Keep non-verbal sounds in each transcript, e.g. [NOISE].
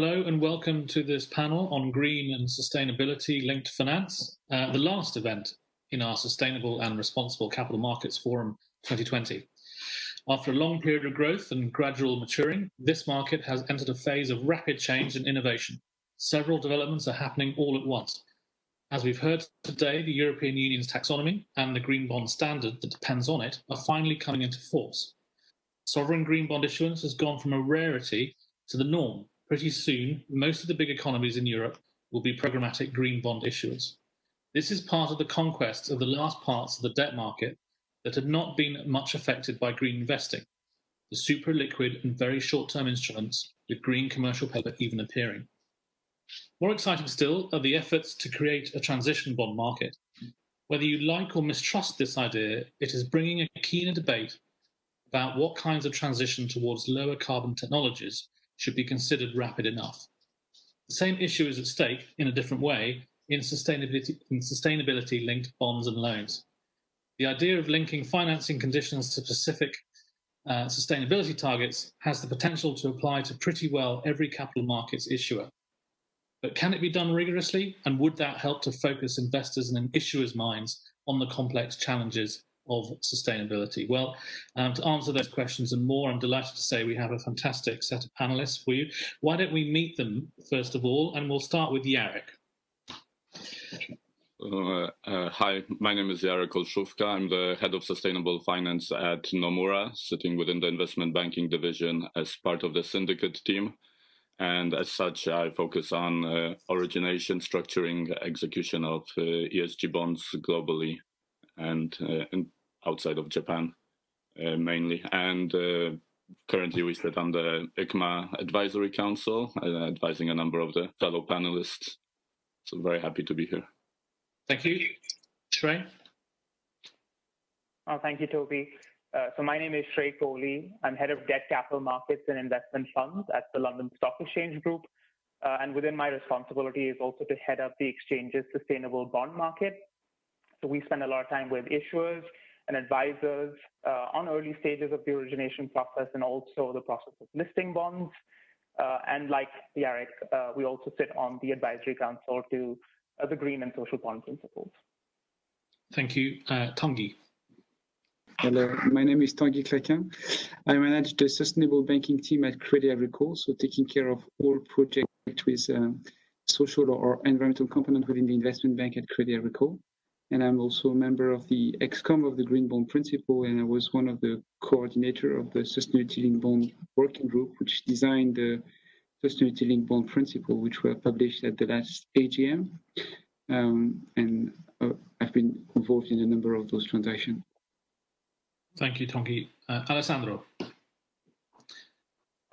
Hello and welcome to this panel on green and sustainability linked finance, uh, the last event in our Sustainable and Responsible Capital Markets Forum 2020. After a long period of growth and gradual maturing, this market has entered a phase of rapid change and innovation. Several developments are happening all at once. As we've heard today, the European Union's taxonomy and the green bond standard that depends on it are finally coming into force. Sovereign green bond issuance has gone from a rarity to the norm. Pretty soon, most of the big economies in Europe will be programmatic green bond issuers. This is part of the conquest of the last parts of the debt market that had not been much affected by green investing, the super liquid and very short term instruments with green commercial paper even appearing. More exciting still are the efforts to create a transition bond market. Whether you like or mistrust this idea, it is bringing a keener debate about what kinds of transition towards lower carbon technologies should be considered rapid enough. The same issue is at stake in a different way in sustainability, in sustainability linked bonds and loans. The idea of linking financing conditions to specific uh, sustainability targets has the potential to apply to pretty well every capital markets issuer. But can it be done rigorously? And would that help to focus investors and issuers' minds on the complex challenges of sustainability? Well, um, to answer those questions and more, I'm delighted to say we have a fantastic set of panelists for you. Why don't we meet them first of all? And we'll start with Jarek. Uh, uh, hi, my name is Jarek Olszówka. I'm the head of sustainable finance at Nomura, sitting within the investment banking division as part of the syndicate team. And as such, I focus on uh, origination, structuring, execution of uh, ESG bonds globally and, uh, and outside of Japan uh, mainly. And currently we sit on the ICMA Advisory Council, advising a number of the fellow panelists. So very happy to be here. Thank you. Shrey? Oh, thank you, Toby. Uh, so my name is Shrey Kohli. I'm head of debt capital markets and investment funds at the London Stock Exchange Group. Uh, and within my responsibility is also to head up the exchange's sustainable bond market. So we spend a lot of time with issuers and advisors uh, on early stages of the origination process and also the process of listing bonds. Uh, and like Jarek, uh, we also sit on the advisory council to uh, the green and social bond principles. Thank you. Uh, Tanguy. Hello, my name is Tanguy Claquin. I manage the sustainable banking team at Crédit Agricole, so taking care of all projects with um, social or environmental component within the investment bank at Crédit Agricole. And I'm also a member of the ExCom of the Green Bond Principle, and I was one of the coordinator of the Sustainability Linked Bond Working Group, which designed the Sustainability Linked Bond Principle, which were published at the last AGM. Um, and uh, I've been involved in a number of those transactions. Thank you, Tanguy. Uh, Alessandro.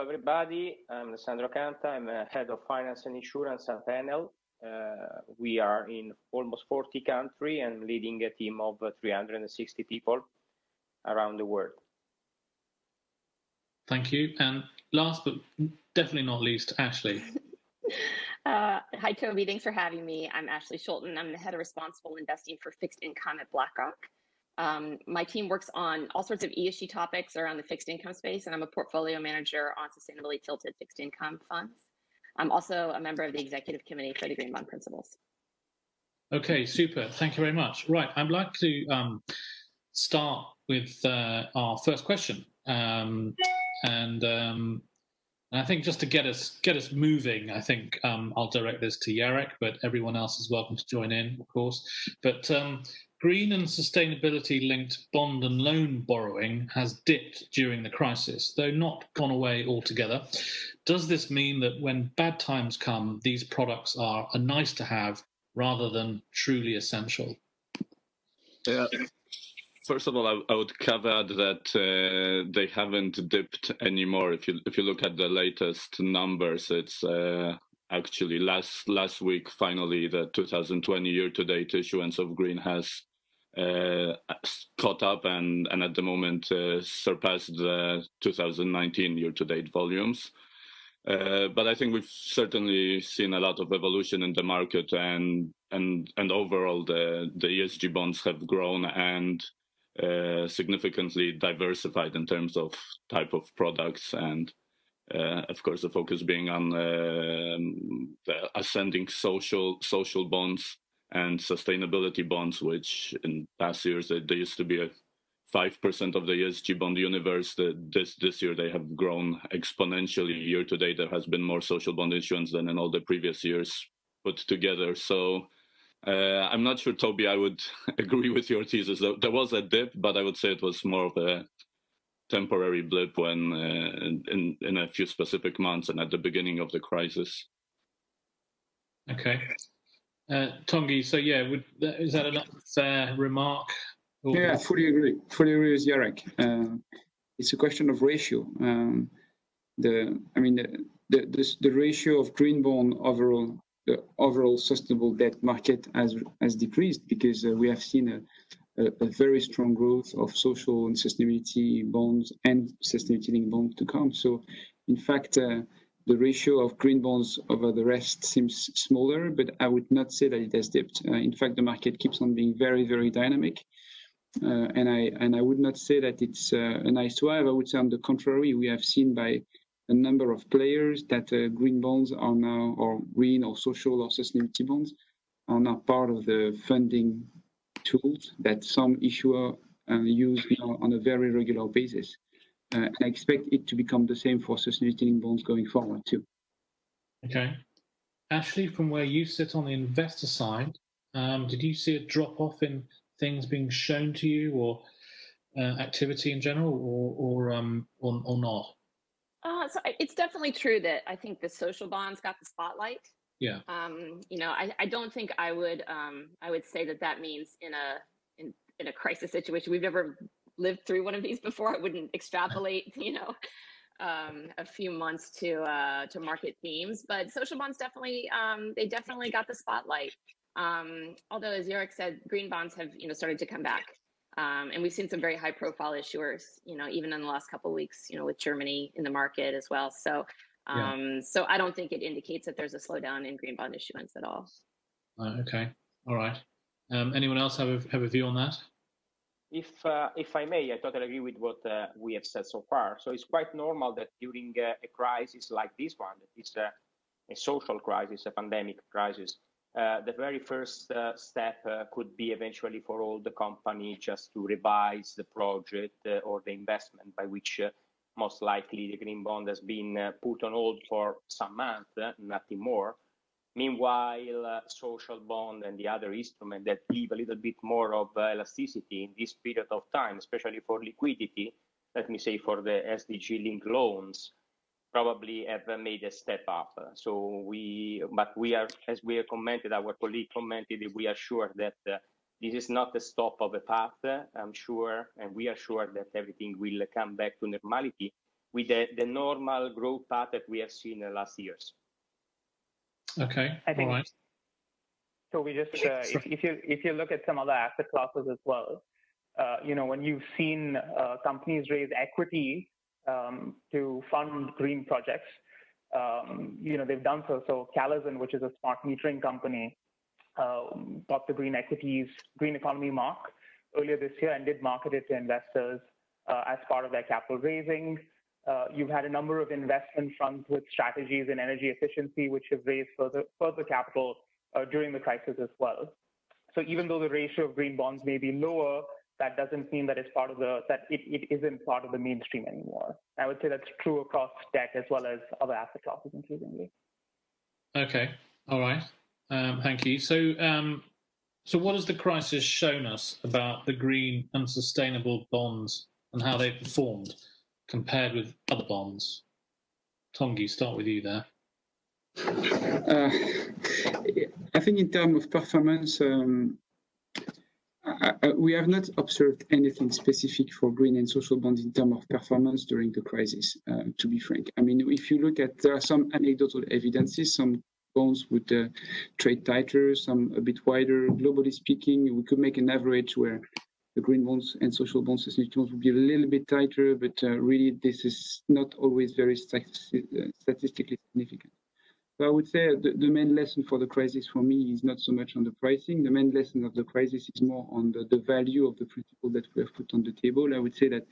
everybody, I'm Alessandro Canta. I'm head of finance and insurance at Enel. Uh, we are in almost 40 countries and leading a team of 360 people around the world. Thank you. And last but definitely not least, Ashley. [LAUGHS] Uh, hi, Toby. Thanks for having me. I'm Ashley Schulten. I'm the head of responsible investing for fixed income at BlackRock. Um, my team works on all sorts of ESG topics around the fixed income space, and I'm a portfolio manager on sustainably tilted fixed income funds. I'm also a member of the executive committee for the Green Bond Principles. Okay, super. Thank you very much. Right, I'd like to um, start with uh, our first question. Um, and um, and I think just to get us get us moving, I think um, I'll direct this to Jarek, but everyone else is welcome to join in, of course. But um, green and sustainability linked bond and loan borrowing has dipped during the crisis, though not gone away altogether. Does this mean that when bad times come, these products are a nice to have rather than truly essential? Yeah, First of all, I, I would caveat that uh, they haven't dipped anymore. If you if you look at the latest numbers, it's uh, actually last last week finally the 2020 year to date issuance of green has uh, caught up and and at the moment uh, surpassed the 2019 year to date volumes. Uh, but I think we've certainly seen a lot of evolution in the market, and and and overall the the ESG bonds have grown, and uh, significantly diversified in terms of type of products and Uh, of course, the focus being on um, the ascending social social bonds and sustainability bonds, which in past years they, used to be a five percent of the ESG bond universe. This this year they have grown exponentially. Year to date, there has been more social bond issuance than in all the previous years put together. So. Uh, I'm not sure, Toby. I would [LAUGHS] agree with your thesis. There was a dip, but I would say it was more of a temporary blip when uh, in in a few specific months and at the beginning of the crisis. Okay, uh, Tanguy. So yeah, would, is that a fair remark? Or... Yeah, fully agree. Fully agree with Jarek. Uh, it's a question of ratio. Um, the I mean the, the the, the ratio of green bond overall the overall sustainable debt market has has decreased because uh, we have seen a a, a, very strong growth of social and sustainability bonds and sustainability linked bonds to come. So, in fact, uh, the ratio of green bonds over the rest seems smaller, but I would not say that it has dipped. Uh, in fact, the market keeps on being very, very dynamic. Uh, and I and I would not say that it's uh, a nice to have. I would say on the contrary, we have seen by a number of players that green bonds are now, or green or social or sustainability bonds, are now part of the funding tools that some issuer use now on a very regular basis. Uh, I expect it to become the same for sustainability bonds going forward too. Okay. Ashley, from where you sit on the investor side, um, did you see a drop off in things being shown to you or uh, activity in general or, or, um, or, or not? Uh, so it's definitely true that I think the social bonds got the spotlight. Yeah. Um, you know, I, I don't think I would um, I would say that that means in a in, in a crisis situation. We've never lived through one of these before. I wouldn't extrapolate, you know, um, a few months to uh, to market themes. But social bonds definitely um, they definitely got the spotlight. Um, although, as Jarek said, green bonds have you know started to come back. Um, and we've seen some very high profile issuers, you know, even in the last couple of weeks, you know, with Germany in the market as well. So yeah. Um, so I don't think it indicates that there's a slowdown in green bond issuance at all. Uh, okay, all right. Um, anyone else have a, have a view on that? If uh, if I may, I totally agree with what uh, we have said so far. So it's quite normal that during uh, a crisis like this one, is a, a social crisis, a pandemic crisis, uh, the very first uh, step uh, could be eventually for all the company just to revise the project or the investment by which most likely the green bond has been uh, put on hold for some months, uh, nothing more. Meanwhile, uh, social bond and the other instrument that give a little bit more of uh, elasticity in this period of time, especially for liquidity, let me say for the SDG link loans, probably have made a step up. So we, but we are, as we have commented, our colleague commented, we are sure that uh, this is not the stop of a path, I'm sure, and we are sure that everything will come back to normality with the, the normal growth path that we have seen in the last years. Okay, I think, right. So we just, uh, if, if, you if you look at some other asset classes as well, uh, you know, when you've seen uh, companies raise equity um, to fund green projects, um, you know, they've done so. So Calisen, which is a smart metering company, um, got the green equities, green economy mark earlier this year and did market it to investors uh, as part of their capital raising. Uh, you've had a number of investment funds with strategies in energy efficiency, which have raised further, further capital uh, during the crisis as well. So even though the ratio of green bonds may be lower, that doesn't mean that it's part of the that it, it isn't part of the mainstream anymore. I would say that's true across debt as well as other asset classes increasingly. Okay, all right. Um, thank you. So, um, so what has the crisis shown us about the green and sustainable bonds and how they performed compared with other bonds? Tanguy, start with you there. Uh, I think in terms of performance, um, I, I, we have not observed anything specific for green and social bonds in terms of performance during the crisis, uh, to be frank. I mean, if you look at, there are some anecdotal evidences, some bonds would uh, trade tighter, some a bit wider. Globally speaking, we could make an average where the green bonds and social bonds, bonds would be a little bit tighter, but uh, really this is not always very uh, statistically significant. So I would say the, the, main lesson for the crisis for me is not so much on the pricing. The main lesson of the crisis is more on the, the value of the principle that we have put on the table. I would say that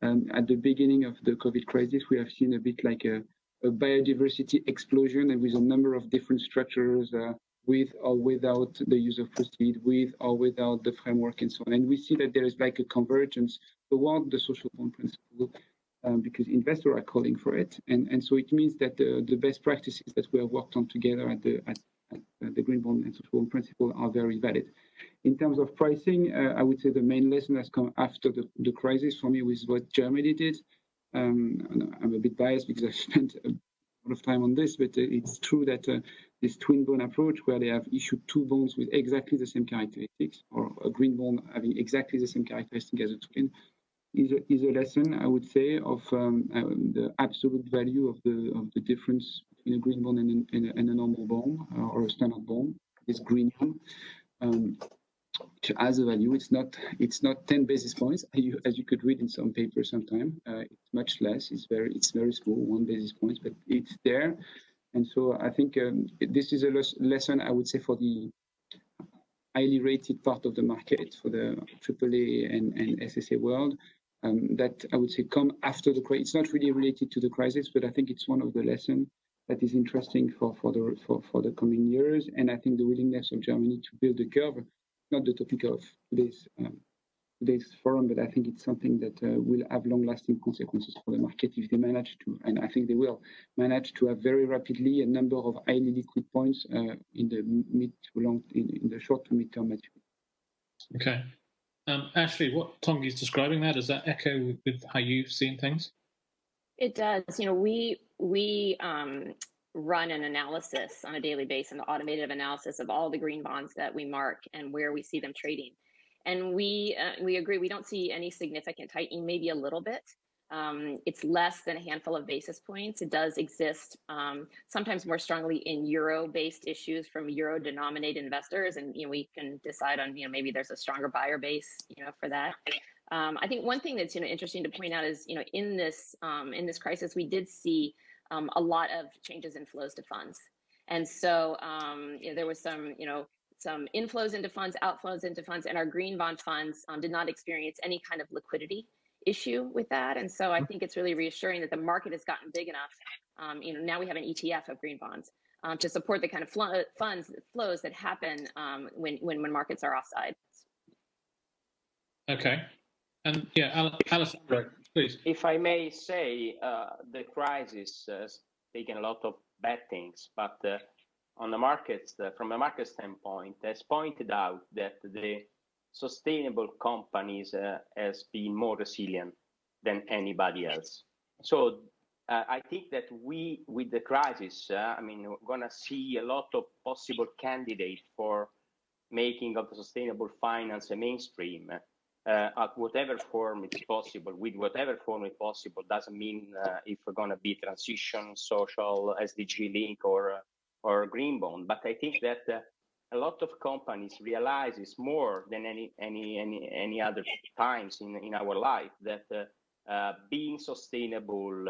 um, at the beginning of the COVID crisis, we have seen a bit like a a biodiversity explosion and with a number of different structures uh, with or without the use of proceed, with or without the framework and so on. And we see that there is like a convergence toward the social bond principle um, because investors are calling for it. And, and so it means that the, the best practices that we have worked on together at the, at, at the Green Bond and Social Bond Principle are very valid. In terms of pricing, uh, I would say the main lesson has come after the, the crisis for me was what Germany did. Um, I'm a bit biased because I've [LAUGHS] spent a lot of time on this, but uh, it's true that uh, this twin bond approach, where they have issued two bonds with exactly the same characteristics, or a green bond having exactly the same characteristic as a twin, is a, is a lesson, I would say, of um, uh, the absolute value of the of the difference between a green bond and, and, and a normal bond uh, or a standard bond, this green one. Um, which has a value. It's not it's not 10 basis points [LAUGHS] as you could read in some papers sometime. Uh, it's much less. It's very it's very small, one basis point but it's there. And so I think um, this is a lesson I would say for the highly rated part of the market for the AAA and, and SSA world. Um, that I would say come after the crisis. It's not really related to the crisis, but I think it's one of the lessons that is interesting for, for the for, for the coming years. And I think the willingness of Germany to build a curve not the topic of today's um, today's forum, but I think it's something that uh, will have long-lasting consequences for the market if they manage to, and I think they will manage to have very rapidly a number of highly liquid points uh, in the mid to long, in, in the short to mid-term maturity. Okay, um, Ashley, what Tanguy is describing there does that echo with, with, how you've seen things? It does. You know, we we um, run an analysis on a daily basis, an automated analysis of all the green bonds that we mark and where we see them trading. And we uh, we agree we don't see any significant tightening, maybe a little bit. Um, it's less than a handful of basis points. It does exist um, sometimes more strongly in euro-based issues from euro-denominated investors, and you know we can decide on you know maybe there's a stronger buyer base you know for that. Um, I think one thing that's you know interesting to point out is you know in this um, in this crisis we did see um, a lot of changes in flows to funds. And so um, you know, there was some, you know, some inflows into funds, outflows into funds, and our green bond funds um, did not experience any kind of liquidity issue with that. And so I think it's really reassuring that the market has gotten big enough. Um, you know, now we have an ETF of green bonds um, to support the kind of fl- funds flows that happen um, when, when when markets are offside. Okay, and yeah, Alessandro, please. If I may say, uh, the crisis has taken a lot of bad things, but uh, on the markets, from a market standpoint, has pointed out that the sustainable companies uh, has been more resilient than anybody else. So uh, I think that we, with the crisis, uh, I mean, we're going to see a lot of possible candidates for making of the sustainable finance a mainstream uh, at whatever form it's possible, with whatever form it's possible, doesn't mean uh, if we're going to be transition, social, SDG link, or or green bond. But I think that uh, a lot of companies realize it's more than any any any any other times in in our life that. Uh, uh, being sustainable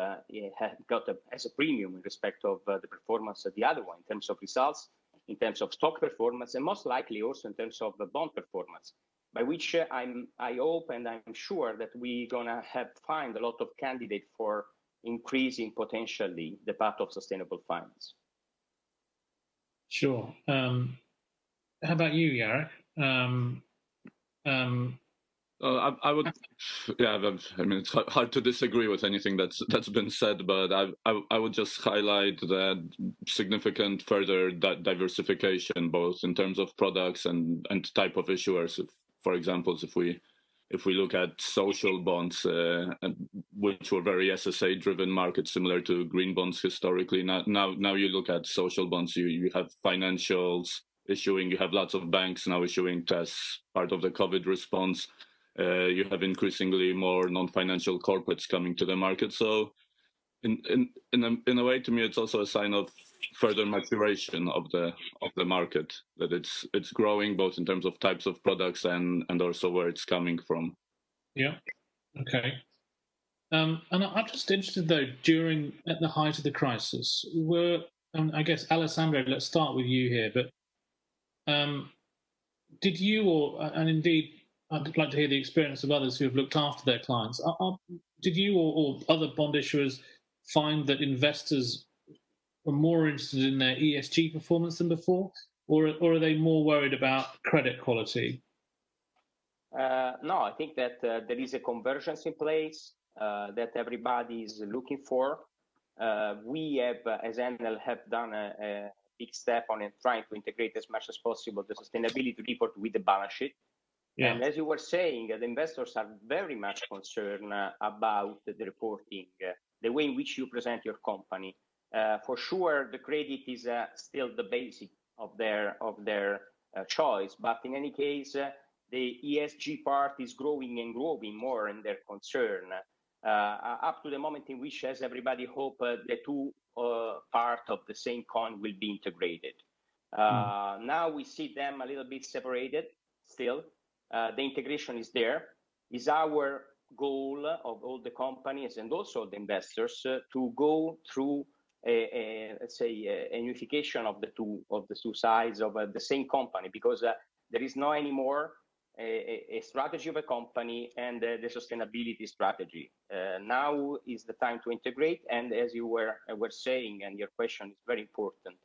has got a, as a premium in respect of the performance of the other one in terms of results, in terms of stock performance, and most likely also in terms of the bond performance by which uh, I'm, I hope and I'm sure that we're gonna have find a lot of candidate for increasing potentially the path of sustainable finance. Sure. Um, how about you, Jarek? Um, um, uh, I, I, would, yeah. I mean, it's hard to disagree with anything that's that's been said, but I I, I would just highlight that significant further di- diversification, both in terms of products and and type of issuers. If for example, if we if we look at social bonds, uh, which were very SSA driven markets, similar to green bonds historically, now now now you look at social bonds, you you have financials issuing, you have lots of banks now issuing tests, part of the COVID response. Uh, you have increasingly more non-financial corporates coming to the market. So, in in in a, in a way, to me, it's also a sign of further maturation of the of the market that it's it's growing both in terms of types of products and and also where it's coming from. Yeah. Okay. Um, and i'm just interested though during at the height of the crisis were um, i guess alessandro let's start with you here but um, did you or and indeed i'd like to hear the experience of others who have looked after their clients. Are, are, did you or, or other bond issuers find that investors are more interested in their ESG performance than before, or, or are they more worried about credit quality? Uh, no, I think that uh, there is a convergence in place uh, that everybody is looking for. Uh, we have, uh, as Enel, have done a, a, big step on trying to integrate as much as possible the sustainability report with the balance sheet. Yeah. And as you were saying, the investors are very much concerned about the reporting, the way in which you present your company. For sure, the credit is still the basic of their of their choice, but in any case the ESG part is growing and growing more in their concern, uh, up to the moment in which, as everybody hope, uh, the two uh, part of the same coin will be integrated. Mm. Now we see them a little bit separated still. the integration is there. Is our goal of all the companies and also the investors to go through a, let's say a unification of the two of the two sides of uh, the same company because uh, there is no anymore a, a, strategy of a company and uh, the sustainability strategy. Uh, now is the time to integrate. And as you were, uh, were saying, and your question is very important,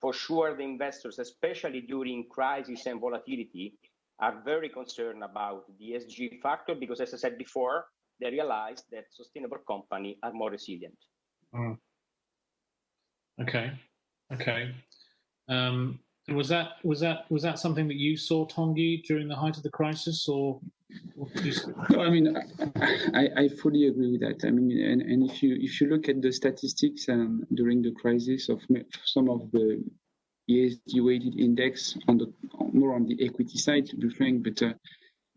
for sure the investors, especially during crisis and volatility, are very concerned about the ESG factor because, as I said before, they realize that sustainable companies are more resilient. Mm. Okay, okay. Um, was that was that was that something that you saw, Tanguy during the height of the crisis, or? No, I mean, I, I fully agree with that. I mean, and, and if you if you look at the statistics um, during the crisis of some of the ESG weighted index on the more on the equity side, to be frank, but uh,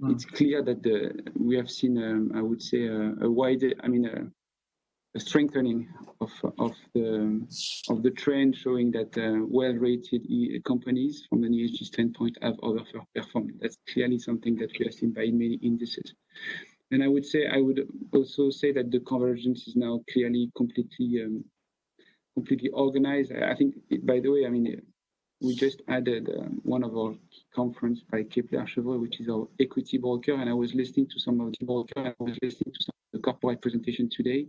mm. it's clear that the we have seen, um, I would say, a, a wide, I mean, a, a strengthening of, of the of the trend showing that uh, well-rated companies from an ESG standpoint have overperformed. That's clearly something that we have seen by many indices. And I would say I would also say that the convergence is now clearly completely um, completely organized. I think, by the way, I mean we just added uh, one of our conference by Kepler Chevreux, which is our equity broker, and I was listening to some of the broker. I was listening to some of the corporate presentation today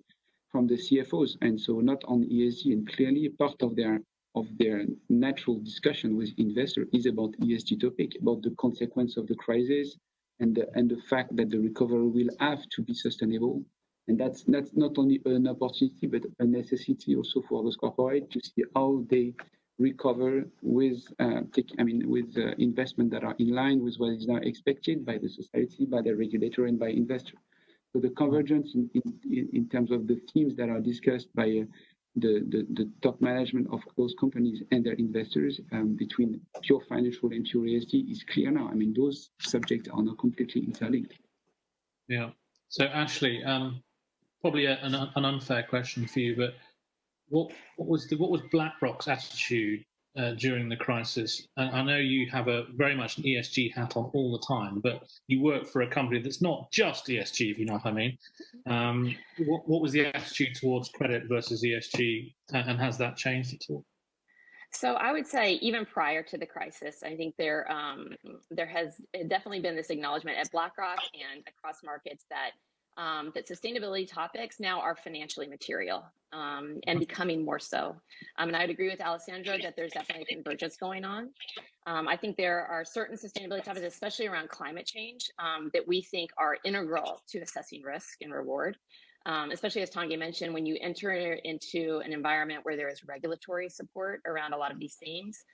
from the CFOs, and so not on ESG. And clearly, part of their of their natural discussion with investors is about ESG topic, about the consequence of the crisis, and the, and the fact that the recovery will have to be sustainable. And that's that's not only an opportunity, but a necessity also for those corporate to see how they recover with uh, take, I mean with uh, investment that are in line with what is now expected by the society, by the regulator, and by investors. So the convergence in, in, in terms of the themes that are discussed by uh, the, the, the, top management of those companies and their investors um, between pure financial and pure ESG is clear now. I mean, those subjects are now completely interlinked. Yeah. So, Ashley, um, probably a, an, an, unfair question for you, but what, what was the, what was BlackRock's attitude uh, during the crisis. And I know you have a very much an ESG hat on all the time, but you work for a company that's not just ESG, if you know what I mean. Um, what, what, was the attitude towards credit versus ESG, and has that changed at all? So I would say even prior to the crisis, I think there um, there has definitely been this acknowledgement at BlackRock and across markets that um, that sustainability topics now are financially material um, and becoming more so. Um, and I would agree with Alessandro that there's definitely a convergence going on. Um, I think there are certain sustainability topics, especially around climate change, um, that we think are integral to assessing risk and reward. Um, especially as Tanguy mentioned, when you enter into an environment where there is regulatory support around a lot of these themes,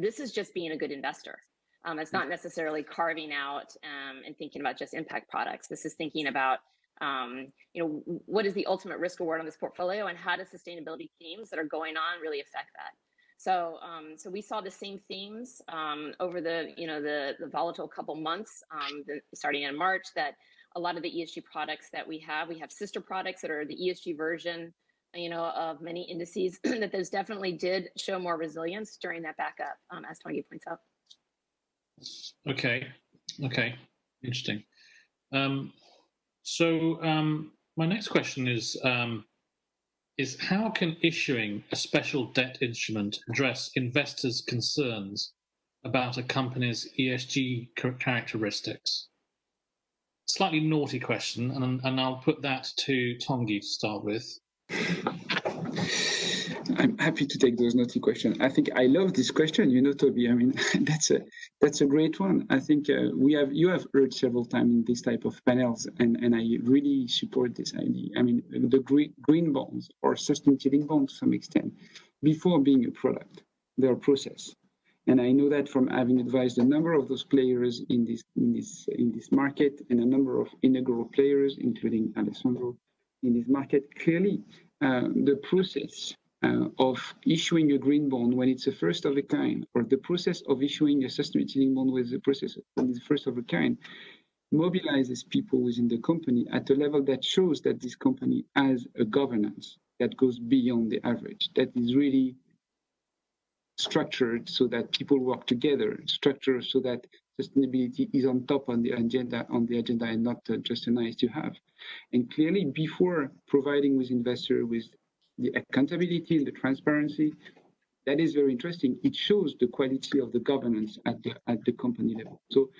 this is just being a good investor. Um, it's not necessarily carving out um, and thinking about just impact products. This is thinking about, um, you know, what is the ultimate risk reward on this portfolio, and how do sustainability themes that are going on really affect that? So, um, so we saw the same themes um, over the, you know, the the volatile couple months, um, the, starting in March. That a lot of the ESG products that we have, we have sister products that are the ESG version you know, of many indices [CLEARS THROAT] that those definitely did show more resilience during that backup, as Tony points out. Okay, okay, interesting. Um, so um, my next question is um, is how can issuing a special debt instrument address investors' concerns about a company's ESG characteristics? Slightly naughty question, and, and I'll put that to Tanguy to start with. I'm happy to take those naughty questions. I think I love this question. You know, Toby. I mean, [LAUGHS] that's a that's a great one. I think uh, we have you have heard several times in this type of panels, and and I really support this idea. I mean, the green green bonds or sustainability bonds to some extent, before being a product, they're a process. And I know that from having advised a number of those players in this in this in this market and a number of integral players, including Alessandro, in this market. Clearly, uh, the process uh, of issuing a green bond when it's a first of a kind, or the process of issuing a sustainability bond with the process when it's first of a kind, mobilizes people within the company at a level that shows that this company has a governance that goes beyond the average, that is really structured so that people work together, structured so that sustainability is on top on the agenda on the agenda and not uh, just a nice to have. And clearly, before providing with investor with the accountability and the transparency, that is very interesting. It shows the quality of the governance at the at the company level. So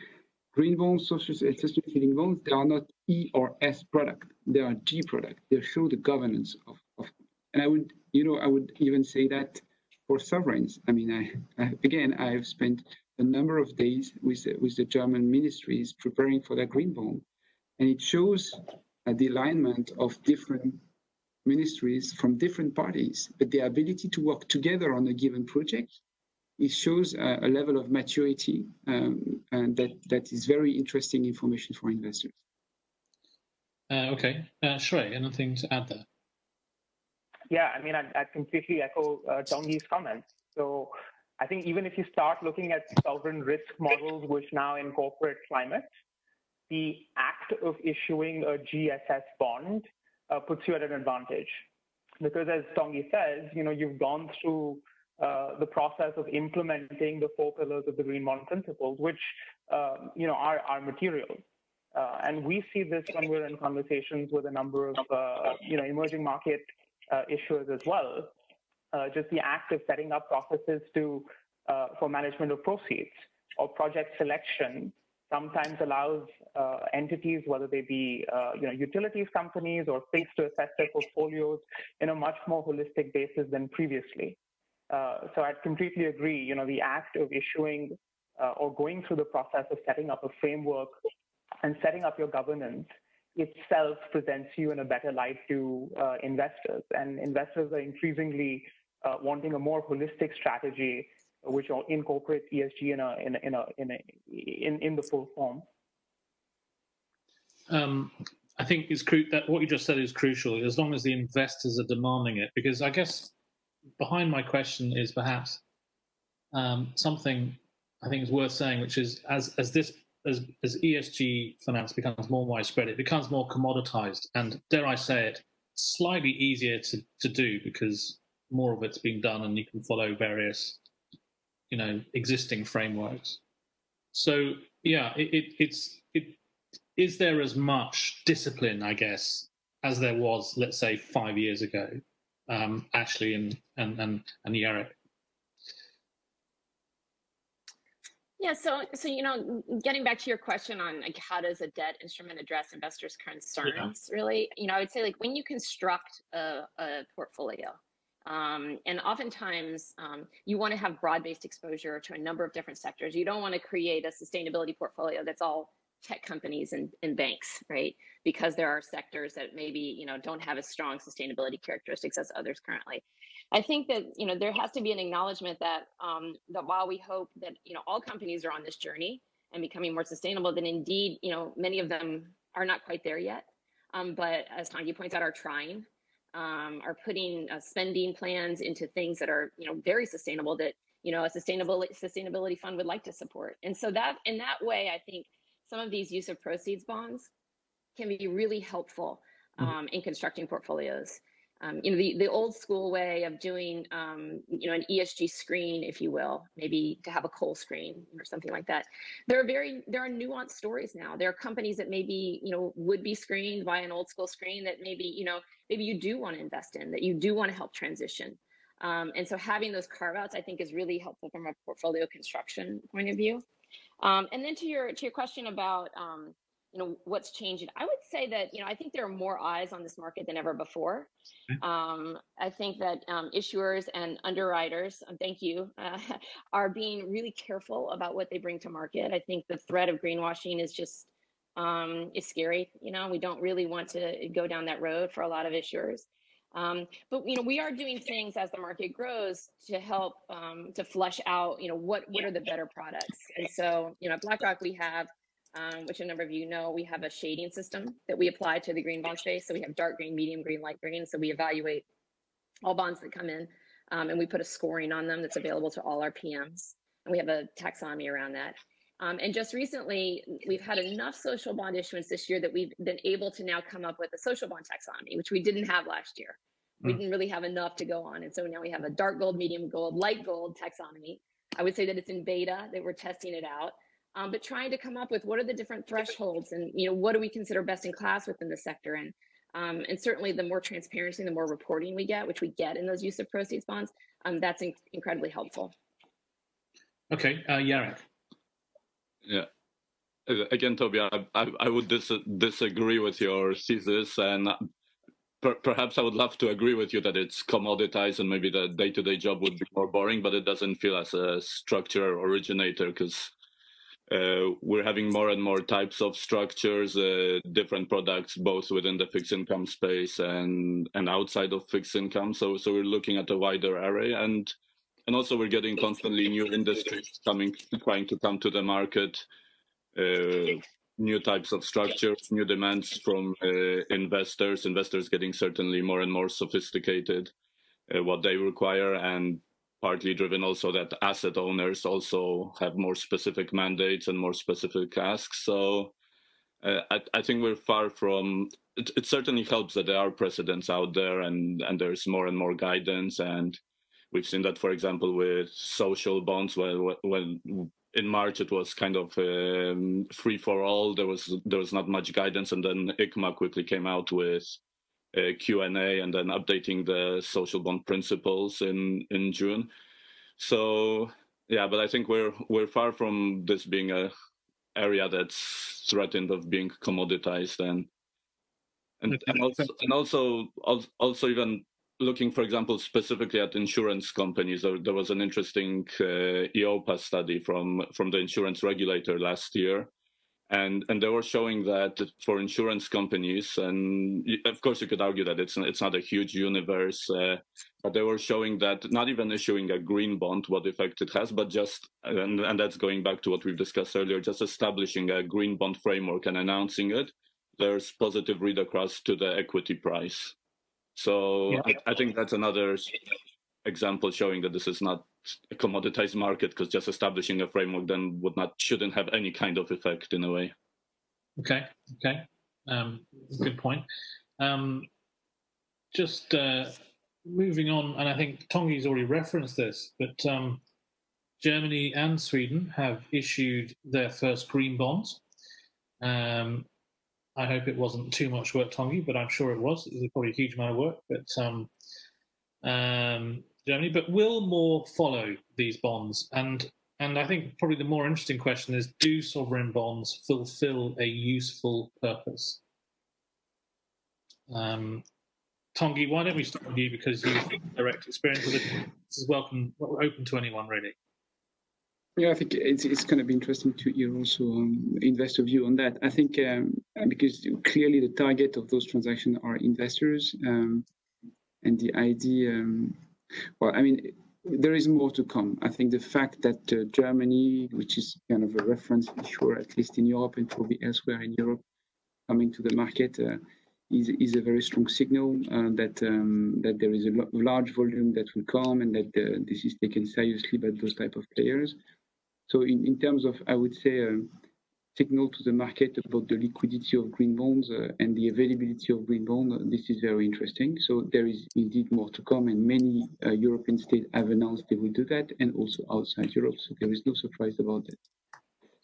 green bonds, social sustainability bonds, they are not E or S product. They are G product. They show the governance of, of and I would, you know, I would even say that for sovereigns. I mean, I, I again, I've spent a number of days with with the German ministries preparing for that green bond, and it shows uh, the alignment of different ministries from different parties, but the ability to work together on a given project, it shows a, a level of maturity um, and that, that is very interesting information for investors. Uh, okay. Uh, Shrey, anything to add there? Yeah, I mean, I, I completely echo uh, Tanguy's comments. So I think even if you start looking at sovereign risk models, which now incorporate climate, the act of issuing a GSS bond uh, puts you at an advantage. Because as Tanguy says, you know, you've gone through uh, the process of implementing the four pillars of the Green Bond Principles, which, uh, you know, are, are material. Uh, and we see this when we're in conversations with a number of, uh, you know, emerging market uh, issuers as well. just the act of setting up processes to, for management of proceeds or project selection sometimes allows uh, entities, whether they be uh, you know utilities companies or FIGs, to assess their portfolios in a much more holistic basis than previously. Uh, so I completely agree. You know, the act of issuing uh, or going through the process of setting up a framework and setting up your governance itself presents you in a better light to uh, investors, and investors are increasingly uh, wanting a more holistic strategy which incorporates ESG in a in a, in a, in, a, in, in the full form. Um, I think it's cru- that what you just said is crucial. As long as the investors are demanding it, because I guess behind my question is perhaps um, something I think is worth saying, which is as as this as as ESG finance becomes more widespread, it becomes more commoditized, and dare I say it, slightly easier to to do because more of it's being done, and you can follow various you know existing frameworks. So yeah, it, it, it's it is there as much discipline, I guess, as there was, let's say, five years ago. Um, Ashley and and and and Jarek. Yeah, so so you know, getting back to your question on like how does a debt instrument address investors' concerns? Yeah. Really, you know, I would say like when you construct a, a portfolio, um, and oftentimes, um, you want to have broad based exposure to a number of different sectors. You don't want to create a sustainability portfolio that's all tech companies and, and banks, right? Because there are sectors that maybe you know don't have as strong sustainability characteristics as others currently. I think that you know there has to be an acknowledgement that um, that while we hope that you know all companies are on this journey and becoming more sustainable, then indeed you know many of them are not quite there yet. Um, but as Tanguy points out, are trying um, are putting uh, spending plans into things that are you know very sustainable that you know a sustainable sustainability fund would like to support and so that in that way i think some of these use of proceeds bonds can be really helpful mm-hmm. um, in constructing portfolios um, you know the, the old school way of doing um, you know an esg screen if you will maybe to have a coal screen or something like that. There are very there are nuanced stories now. There are companies that maybe you know would be screened by an old school screen that maybe you know maybe you do want to invest in that you do want to help transition. Um, and so having those carve outs i think is really helpful from a portfolio construction point of view. Um, and then to your to your question about um, you know what's changing. I would say that you know i think there are more eyes on this market than ever before. Um, i think that um, issuers and underwriters um, thank you uh, [LAUGHS] are being really careful about what they bring to market. I think the threat of greenwashing is just um, is scary you know? We don't really want to go down that road for a lot of issuers. Um, but you know we are doing things as the market grows to help um, to flesh out you know what what are the better products. And so you know at blackrock we have um, which a number of you know, we have a shading system that we apply to the green bond space. So we have dark green, medium green, light green. So we evaluate all bonds that come in um, and we put a scoring on them that's available to all our PMs. And we have a taxonomy around that. Um, and just recently, we've had enough social bond issuance this year that we've been able to now come up with a social bond taxonomy, which we didn't have last year. We hmm. didn't really have enough to go on. And so now we have a dark gold, medium gold, light gold taxonomy. I would say that it's in beta, that we're testing it out um, but trying to come up with what are the different thresholds and you know what do we consider best in class within the sector? And um, and certainly the more transparency the more reporting we get which we get in those use of proceeds bonds um, that's in- incredibly helpful. Okay uh, Jarek. yeah. Again toby i, I, I would dis- disagree with your thesis and per- perhaps i would love to agree with you that it's commoditized and maybe the day-to-day job would be more boring but it doesn't feel as a structure originator because uh, we're having more and more types of structures, uh, different products, both within the fixed income space and and outside of fixed income. So so we're looking at a wider array, and and also we're getting constantly new industries coming, trying to come to the market. Uh, new types of structures, new demands from uh, investors. Investors getting certainly more and more sophisticated, uh, what they require, and partly driven also that asset owners also have more specific mandates and more specific asks. So uh, I, I, think we're far from. It, it, certainly helps that there are precedents out there, and and there's more and more guidance, and we've seen that, for example, with social bonds. When when in March it was kind of um, free for all. There was there was not much guidance, and then ICMA quickly came out with uh, Q&A and then updating the social bond principles in in June. So yeah, but I think we're we're far from this being a area that's threatened of being commoditized and and, and also and also also even looking for example specifically at insurance companies there, there was an interesting uh, EIOPA study from from the insurance regulator last year and and they were showing that for insurance companies and of course you could argue that it's it's not a huge universe uh, but they were showing that not even issuing a green bond what effect it has but just and, and that's going back to what we've discussed earlier just establishing a green bond framework and announcing it there's positive read across to the equity price so yeah. I, I think that's another example showing that this is not a commoditized market because just establishing a framework then would not shouldn't have any kind of effect in a way. Okay, okay, um, good point. Um, just uh, moving on, and I think Tanguy's already referenced this, but um, Germany and Sweden have issued their first green bonds. Um, I hope it wasn't too much work, Tanguy, but I'm sure it was. It was probably a huge amount of work. But um, um, Germany, but will more follow these bonds? And and I think probably the more interesting question is: Do sovereign bonds fulfil a useful purpose? Um, Tanguy, why don't we start with you because you have direct experience with it. This is welcome, open to anyone really. Yeah, I think it's it's going to be interesting to hear also um, investor view on that. I think um, because clearly the target of those transactions are investors, um, and the idea um, well, I mean, there is more to come. I think the fact that uh, Germany, which is kind of a reference issuer, at least in Europe and probably elsewhere in Europe, coming to the market uh, is, is a very strong signal uh, that um, that there is a large volume that will come and that uh, this is taken seriously by those type of players. So in, in terms of, I would say, um, signal to the market about the liquidity of green bonds uh, and the availability of green bonds. This is very interesting. So there is indeed more to come, and many uh, European states have announced they will do that, and also outside Europe. So there is no surprise about that.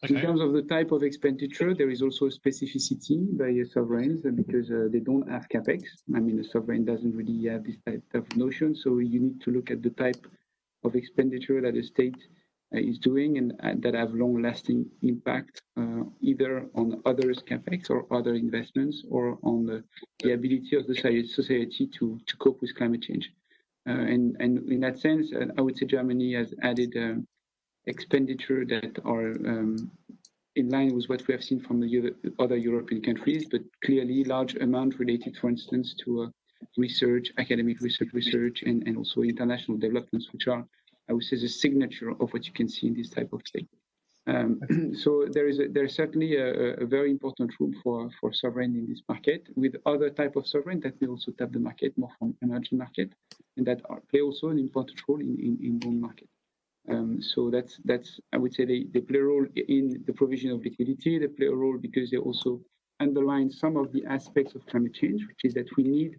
Okay. In terms of the type of expenditure, there is also a specificity by sovereigns because uh, they don't have capex. I mean, a sovereign doesn't really have this type of notion. So you need to look at the type of expenditure that a state Uh, is doing and uh, that have long-lasting impact uh, either on others' capex or other investments or on the, the ability of the society to, to cope with climate change. and, and in that sense, I would say Germany has added expenditure that are um, in line with what we have seen from the other European countries, but clearly large amount related, for instance, to uh, research, academic research, research, and, and also international developments, which are, I would say, the signature of what you can see in this type of state. Um, [CLEARS THROAT] so there is a, there is certainly a, a, very important role for, for sovereign in this market, with other type of sovereign that may also tap the market more from emerging market, and that are, play also an important role in in, in bond market. Um, so that's that's I would say they, they play a role in the provision of liquidity. They play a role because they also underline some of the aspects of climate change, which is that we need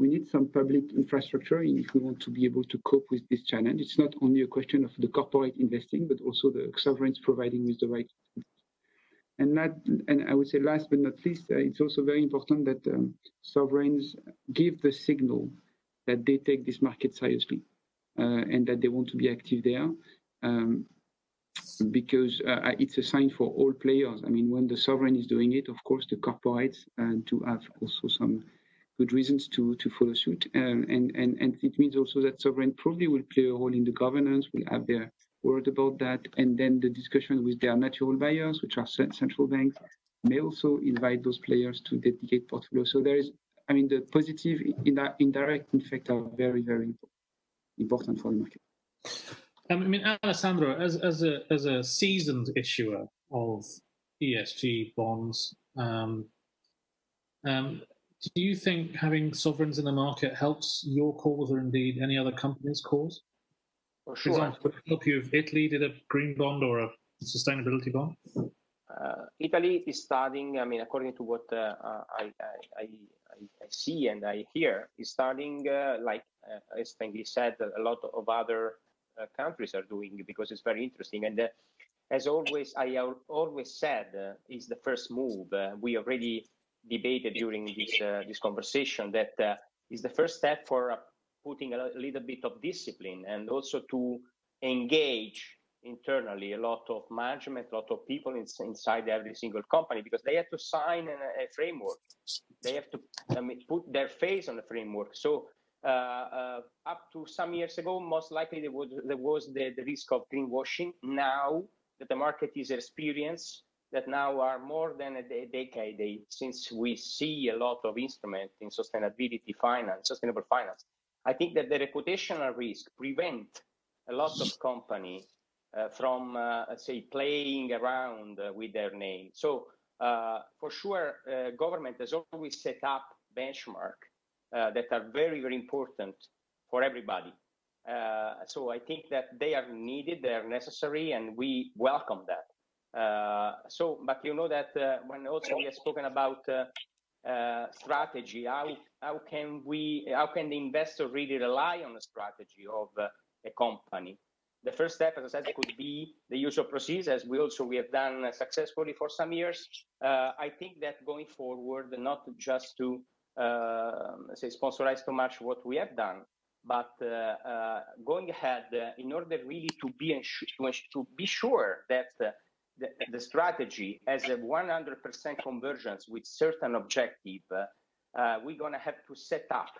we need some public infrastructure if we want to be able to cope with this challenge. It's not only a question of the corporate investing, but also the sovereigns providing with the right. And that, and I would say last but not least, uh, it's also very important that um, sovereigns give the signal that they take this market seriously. Uh, and that they want to be active there. Um, because uh, it's a sign for all players. I mean, when the sovereign is doing it, of course, the corporates uh, do have also some good reasons to to follow suit, um, and and and it means also that sovereign probably will play a role in the governance, will have their word about that, and then the discussion with their natural buyers, which are central banks, may also invite those players to dedicate portfolios. So there is, I mean, the positive, indirect effect are very very important important for the market. Um, I mean, Alessandro, as, as, a, as a seasoned issuer of ESG bonds, um, um, do you think having sovereigns in the market helps your cause or indeed any other company's cause? For sure. For example, would it help you if Italy did a green bond or a sustainability bond? Uh, Italy is starting, I mean, according to what uh, I, I, I, I, see and I hear, is starting, uh, like uh, as Tanguy said, a lot of other uh, countries are doing because it's very interesting. And uh, as always, I always said, uh, is the first move. Uh, we already debated during this uh, this conversation that is the first step for putting a little bit of discipline and also to engage internally a lot of management, a lot of people in, inside every single company because they have to sign a, a framework. They have to I mean, put their face on the framework. So uh, uh, up to some years ago, most likely there was, there was the, the risk of greenwashing. Now that the market is experienced, that now are more than a, decade since we see a lot of instruments in sustainability finance, sustainable finance. I think that the reputational risk prevent a lot of company uh, from, uh, say, playing around uh, with their name. So uh, for sure, government has always set up benchmark uh, that are very, very important for everybody. Uh, so I think that they are needed, they are necessary, and we welcome that. Uh, so, but you know that uh, when also we have spoken about uh, uh, strategy, how how can we, how can the investor really rely on the strategy of a company? The first step, as I said, could be the use of proceeds, as we also we have done successfully for some years. I think that going forward, not just to uh, say sponsorize too much what we have done, but uh, uh, going ahead in order really to be to be sure that the, the, strategy has a 100% convergence with certain objective, we're going to have to set up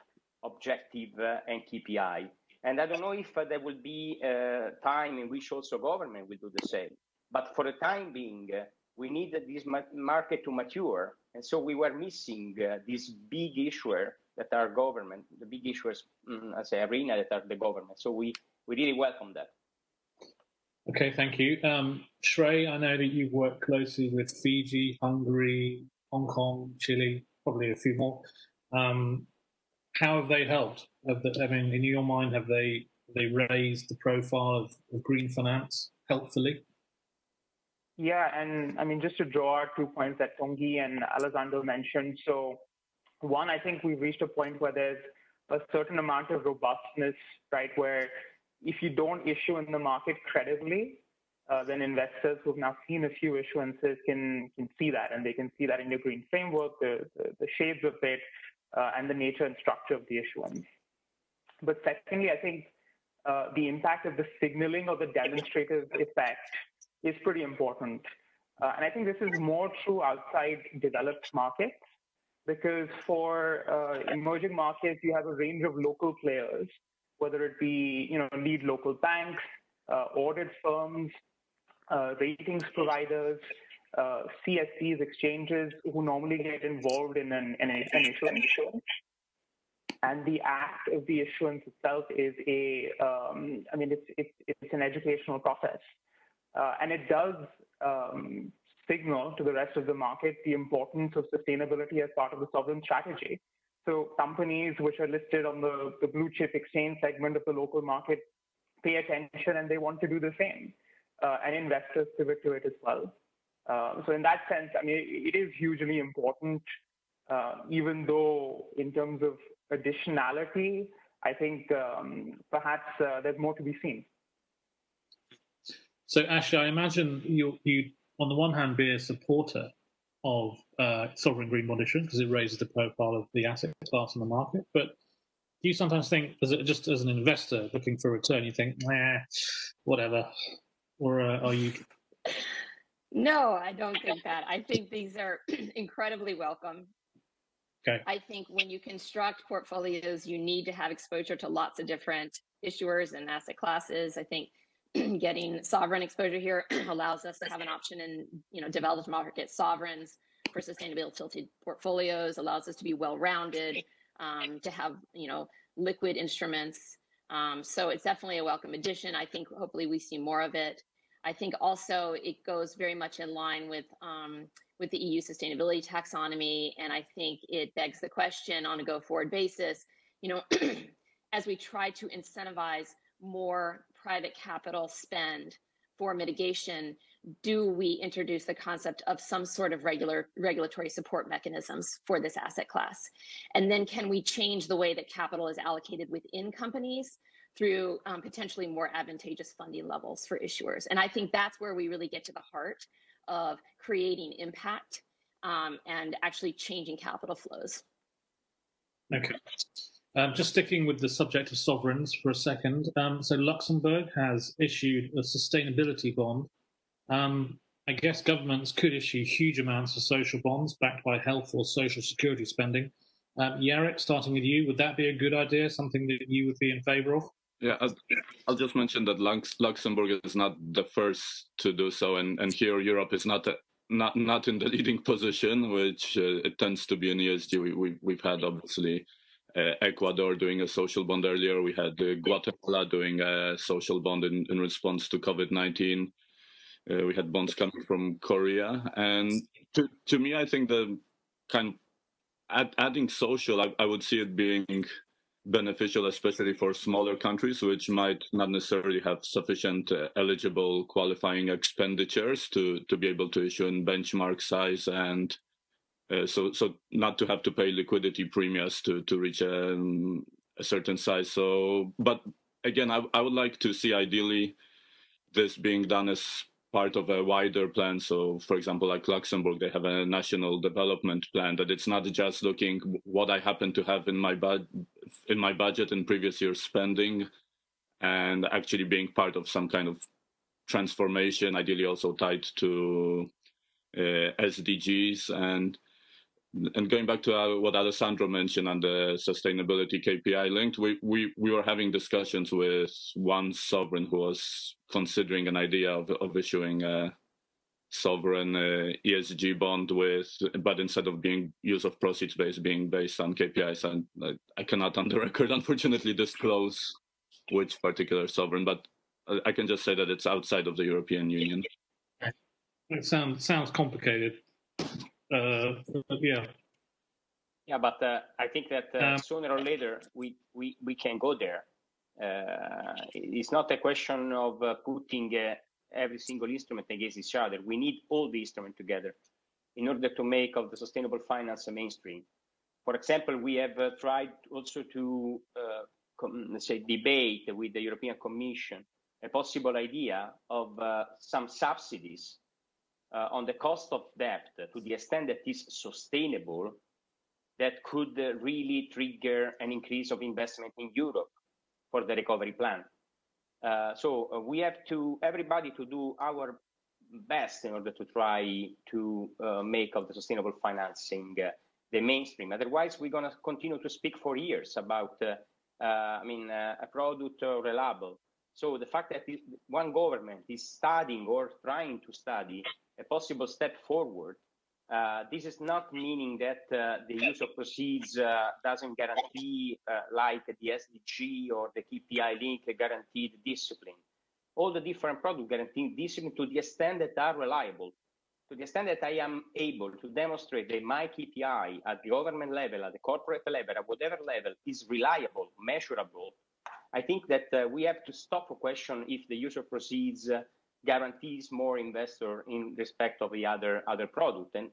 objective and KPI. And I don't know if uh, there will be a time in which also government will do the same. But for the time being, uh, we need this market to mature. And so we were missing uh, this big issuer that are government, the big issuers, mm, I say arena that are the government. So we, we really welcome that. Okay, thank you. Um, Shrey, I know that you've worked closely with Fiji, Hungary, Hong Kong, Chile, probably a few more. Um, how have they helped? Have the, I mean, in your mind, have they they raised the profile of, of green finance helpfully? Yeah, and I mean, just to draw out two points that Tanguy and Alessandro mentioned. So, one, I think we've reached a point where there's a certain amount of robustness, right? Where if you don't issue in the market credibly, uh, then investors who've now seen a few issuances can can see that, and they can see that in the green framework, the the, the shades of it, uh, and the nature and structure of the issuance. But secondly, I think uh, the impact of the signaling or the demonstrative effect is pretty important. Uh, and I think this is more true outside developed markets because for uh, emerging markets, you have a range of local players, whether it be you know lead local banks, uh, audit firms, uh, ratings providers, uh, exchanges, who normally get involved in an, an, an issuance. And the act of the issuance itself is a, um, I mean, it's, it's, it's an educational process. Uh, and it does um, signal to the rest of the market the importance of sustainability as part of the sovereign strategy. So companies which are listed on the, the blue chip exchange segment of the local market pay attention and they want to do the same. Uh, and investors pivot to it as well. Uh, so in that sense, I mean, it is hugely important, uh, even though in terms of additionality, I think um, perhaps uh, there's more to be seen. So, Ashley, I imagine you, you on the one hand, be a supporter of uh, sovereign green bond issuance because it raises the profile of the asset class in the market. But do you sometimes think, as a, just as an investor looking for a return, you think, nah, whatever, or uh, are you? No, I don't think that. I think these are [CLEARS THROAT] incredibly welcome. Okay. I think when you construct portfolios, you need to have exposure to lots of different issuers and asset classes. I think [CLEARS THROAT] getting sovereign exposure here [CLEARS THROAT] allows us to have an option in you know developed market sovereigns for sustainability tilted portfolios allows us to be well rounded um, to have you know liquid instruments. Um, so it's definitely a welcome addition. I think hopefully we see more of it. I think also it goes very much in line with um, with the eu sustainability taxonomy and i think it begs the question on a go forward basis you know [CLEARS THROAT] as we try to incentivize more private capital spend for mitigation, do we introduce the concept of some sort of regular regulatory support mechanisms for this asset class? And then can we change the way that capital is allocated within companies through um, potentially more advantageous funding levels for issuers? And I think that's where we really get to the heart of creating impact um, and actually changing capital flows. Okay. Um, just sticking with the subject of sovereigns for a second. Um, so Luxembourg has issued a sustainability bond. Um, I guess governments could issue huge amounts of social bonds backed by health or social security spending. Um, Jarek, starting with you, would that be a good idea? Something that you would be in favour of? Yeah, I'll, I'll, just mention that Lux, Luxembourg is not the first to do so, and, and here Europe is not a, not not in the leading [LAUGHS] position, which uh, it tends to be in ESG. We, we, we've had obviously uh, Ecuador doing a social bond earlier. We had uh, Guatemala doing a social bond in, in response to COVID 19. Uh, we had bonds coming from Korea. And to, to me, I think the kind of add, adding social, I, I, would see it being beneficial, especially for smaller countries, which might not necessarily have sufficient uh, eligible qualifying expenditures to, to be able to issue in benchmark size and uh, so so not to have to pay liquidity premiums to to reach um, a certain size. So, but again, I, I would like to see ideally this being done as part of a wider plan. So, for example, like Luxembourg, they have a national development plan that it's not just looking what I happen to have in my bud in my budget in previous year's spending, and actually being part of some kind of transformation, ideally also tied to uh, SDGs and and going back to what Alessandro mentioned on the sustainability KPI linked, we, we, we were having discussions with one sovereign who was considering an idea of, of issuing a sovereign uh, ESG bond with, but instead of being use of proceeds based, being based on KPIs. And I, I cannot [LAUGHS] on the record, unfortunately, disclose which particular sovereign, but I can just say that it's outside of the European Union. It sounds sounds complicated. Uh, yeah. Yeah, but uh, I think that uh, um, sooner or later we, we, we can go there. Uh, it's not a question of uh, putting uh, every single instrument against each other. We need all the instruments together in order to make of the sustainable finance a mainstream. For example, we have tried also to let's say debate with the European Commission a possible idea of some subsidies uh, on the cost of debt to the extent that is sustainable, that could uh, really trigger an increase of investment in Europe for the recovery plan. Uh, so uh, we have to everybody to do our best in order to try to uh, make of the sustainable financing uh, the mainstream. Otherwise, we're going to continue to speak for years about, uh, I mean, a product reliable. So the fact that one government is studying or trying to study a possible step forward uh, this is not meaning that uh, the use of proceeds uh, doesn't guarantee, uh, like the SDG or the KPI link, a guaranteed discipline. All the different products guarantee discipline to the extent that are reliable. To the extent that I am able to demonstrate that my KPI at the government level, at the corporate level, at whatever level is reliable, measurable, I think that uh, we have to stop a question if the user proceeds guarantees more investor in respect of the other other product. And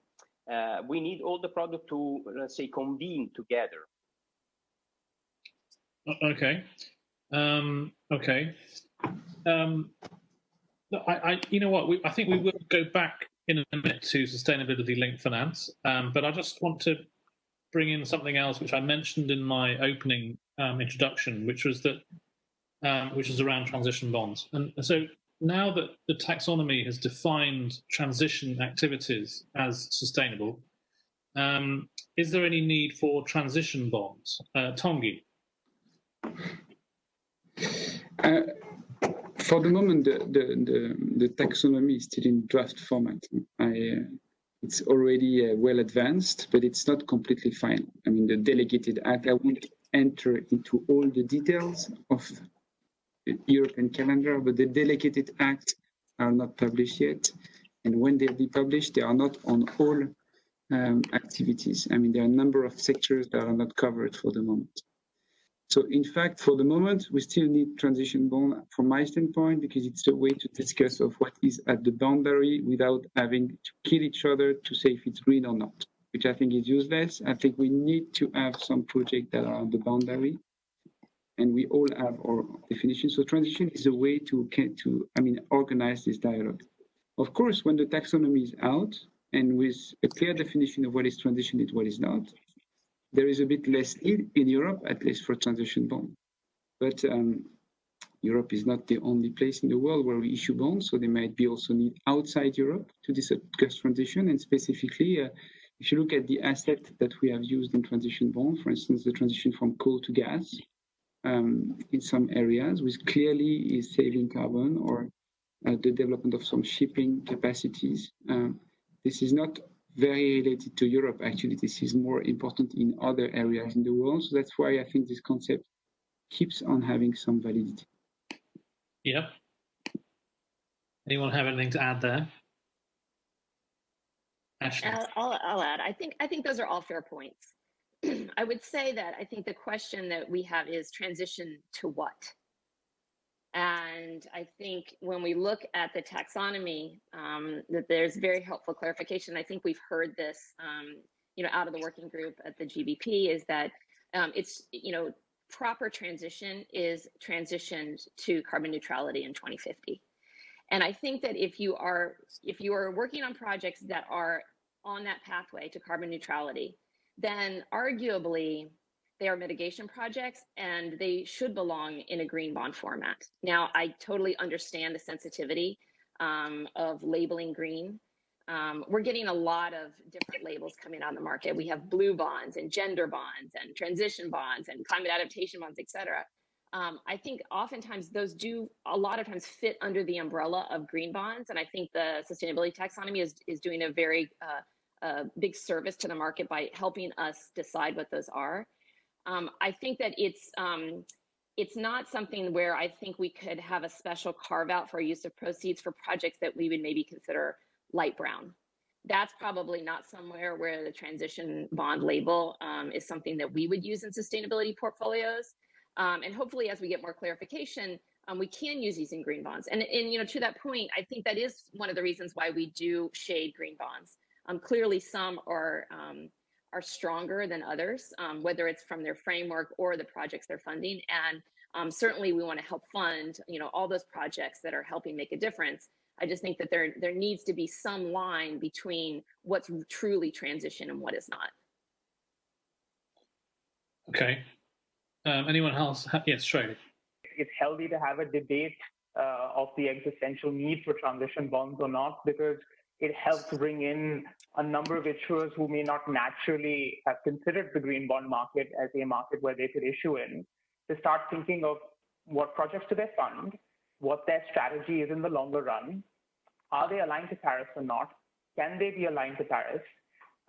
uh, we need all the product to let's say convene together. Okay. Um, okay. Um, I, I, you know what? We, I think we will go back in a minute to sustainability linked finance, um, but I just want to bring in something else which I mentioned in my opening um, introduction, which was that um, which is around transition bonds. And so now that the taxonomy has defined transition activities as sustainable, um, is there any need for transition bonds? Uh, Tanguy? Uh, for the moment, the, the, the, the, taxonomy is still in draft format. I, uh, it's already uh, well advanced, but it's not completely final. I mean, the delegated act, I won't enter into all the details of the European calendar, but the delegated acts are not published yet. And when they'll be published, they are not on all um, activities. I mean, there are a number of sectors that are not covered for the moment. So in fact, for the moment, we still need transition bond from my standpoint, because it's a way to discuss of what is at the boundary without having to kill each other to say if it's green or not, which I think is useless. I think we need to have some projects that are on the boundary and we all have our definition. So transition is a way to, to I mean, organize this dialogue. Of course, when the taxonomy is out and with a clear definition of what is transition and what is not, there is a bit less need in Europe, at least for transition bond. But um, Europe is not the only place in the world where we issue bonds, so there might be also need outside Europe to discuss transition. And specifically, uh, if you look at the asset that we have used in transition bond, for instance, the transition from coal to gas, um, in some areas, which clearly is saving carbon or uh, the development of some shipping capacities. Um, this is not very related to Europe, actually. This is more important in other areas in the world. So that's why I think this concept keeps on having some validity. Yeah. Anyone have anything to add there? Ashley. I'll, I'll add. I think I think those are all fair points. [CLEARS THROAT] I would say that I think the question that we have is transition to what? And I think when we look at the taxonomy, um, that there's very helpful clarification. I think we've heard this, um, you know, out of the working group at the GBP is that um, it's, you know, proper transition is transitioned to carbon neutrality in 2050. And I think that if you are if you are working on projects that are on that pathway to carbon neutrality, then arguably they are mitigation projects and they should belong in a green bond format. Now, I totally understand the sensitivity um, of labeling green. Um, we're getting a lot of different labels coming on the market. We have blue bonds and gender bonds and transition bonds and climate adaptation bonds, et cetera. Um, I think oftentimes those do a lot of times fit under the umbrella of green bonds. And I think the sustainability taxonomy is, is doing a very uh, a big service to the market by helping us decide what those are. Um, I think that it's um, it's not something where I think we could have a special carve out for use of proceeds for projects that we would maybe consider light brown. That's probably not somewhere where the transition bond label um, is something that we would use in sustainability portfolios. Um, and hopefully, as we get more clarification, um, we can use these in green bonds. And, and you know, to that point, I think that is one of the reasons why we do shade green bonds. Um, clearly, some are um, are stronger than others, um, whether it's from their framework or the projects they're funding. And um, certainly, we want to help fund, you know, all those projects that are helping make a difference. I just think that there there needs to be some line between what's truly transition and what is not. Okay. Um, anyone else? Yes, Shreya. it's healthy to have a debate uh, of the existential need for transition bonds or not, because it helps bring in a number of issuers who may not naturally have considered the green bond market as a market where they could issue in to start thinking of what projects do they fund, what their strategy is in the longer run, are they aligned to Paris or not, can they be aligned to Paris,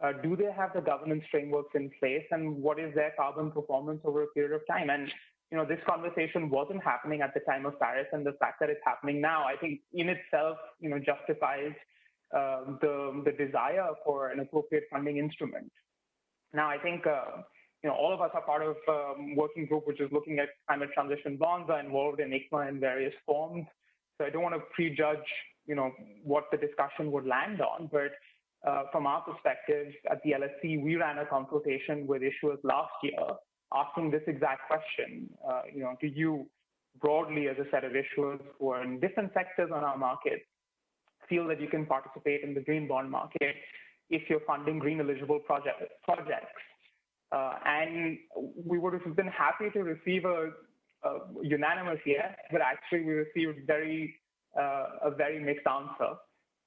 uh, do they have the governance frameworks in place, and what is their carbon performance over a period of time? And you know, this conversation wasn't happening at the time of Paris, and the fact that it's happening now, I think, in itself, you know, justifies uh, the the desire for an appropriate funding instrument. Now, I think. Uh, you know, all of us are part of a um, working group which is looking at climate transition bonds, are involved in ICMA in various forms. So I don't want to prejudge, you know, what the discussion would land on. But uh, from our perspective at the LSE, we ran a consultation with issuers last year asking this exact question. Uh, you know, do you broadly as a set of issuers who are in different sectors on our market feel that you can participate in the green bond market if you're funding green eligible project, projects? Uh, and we would have been happy to receive a, a unanimous yes, but actually we received very uh, a very mixed answer,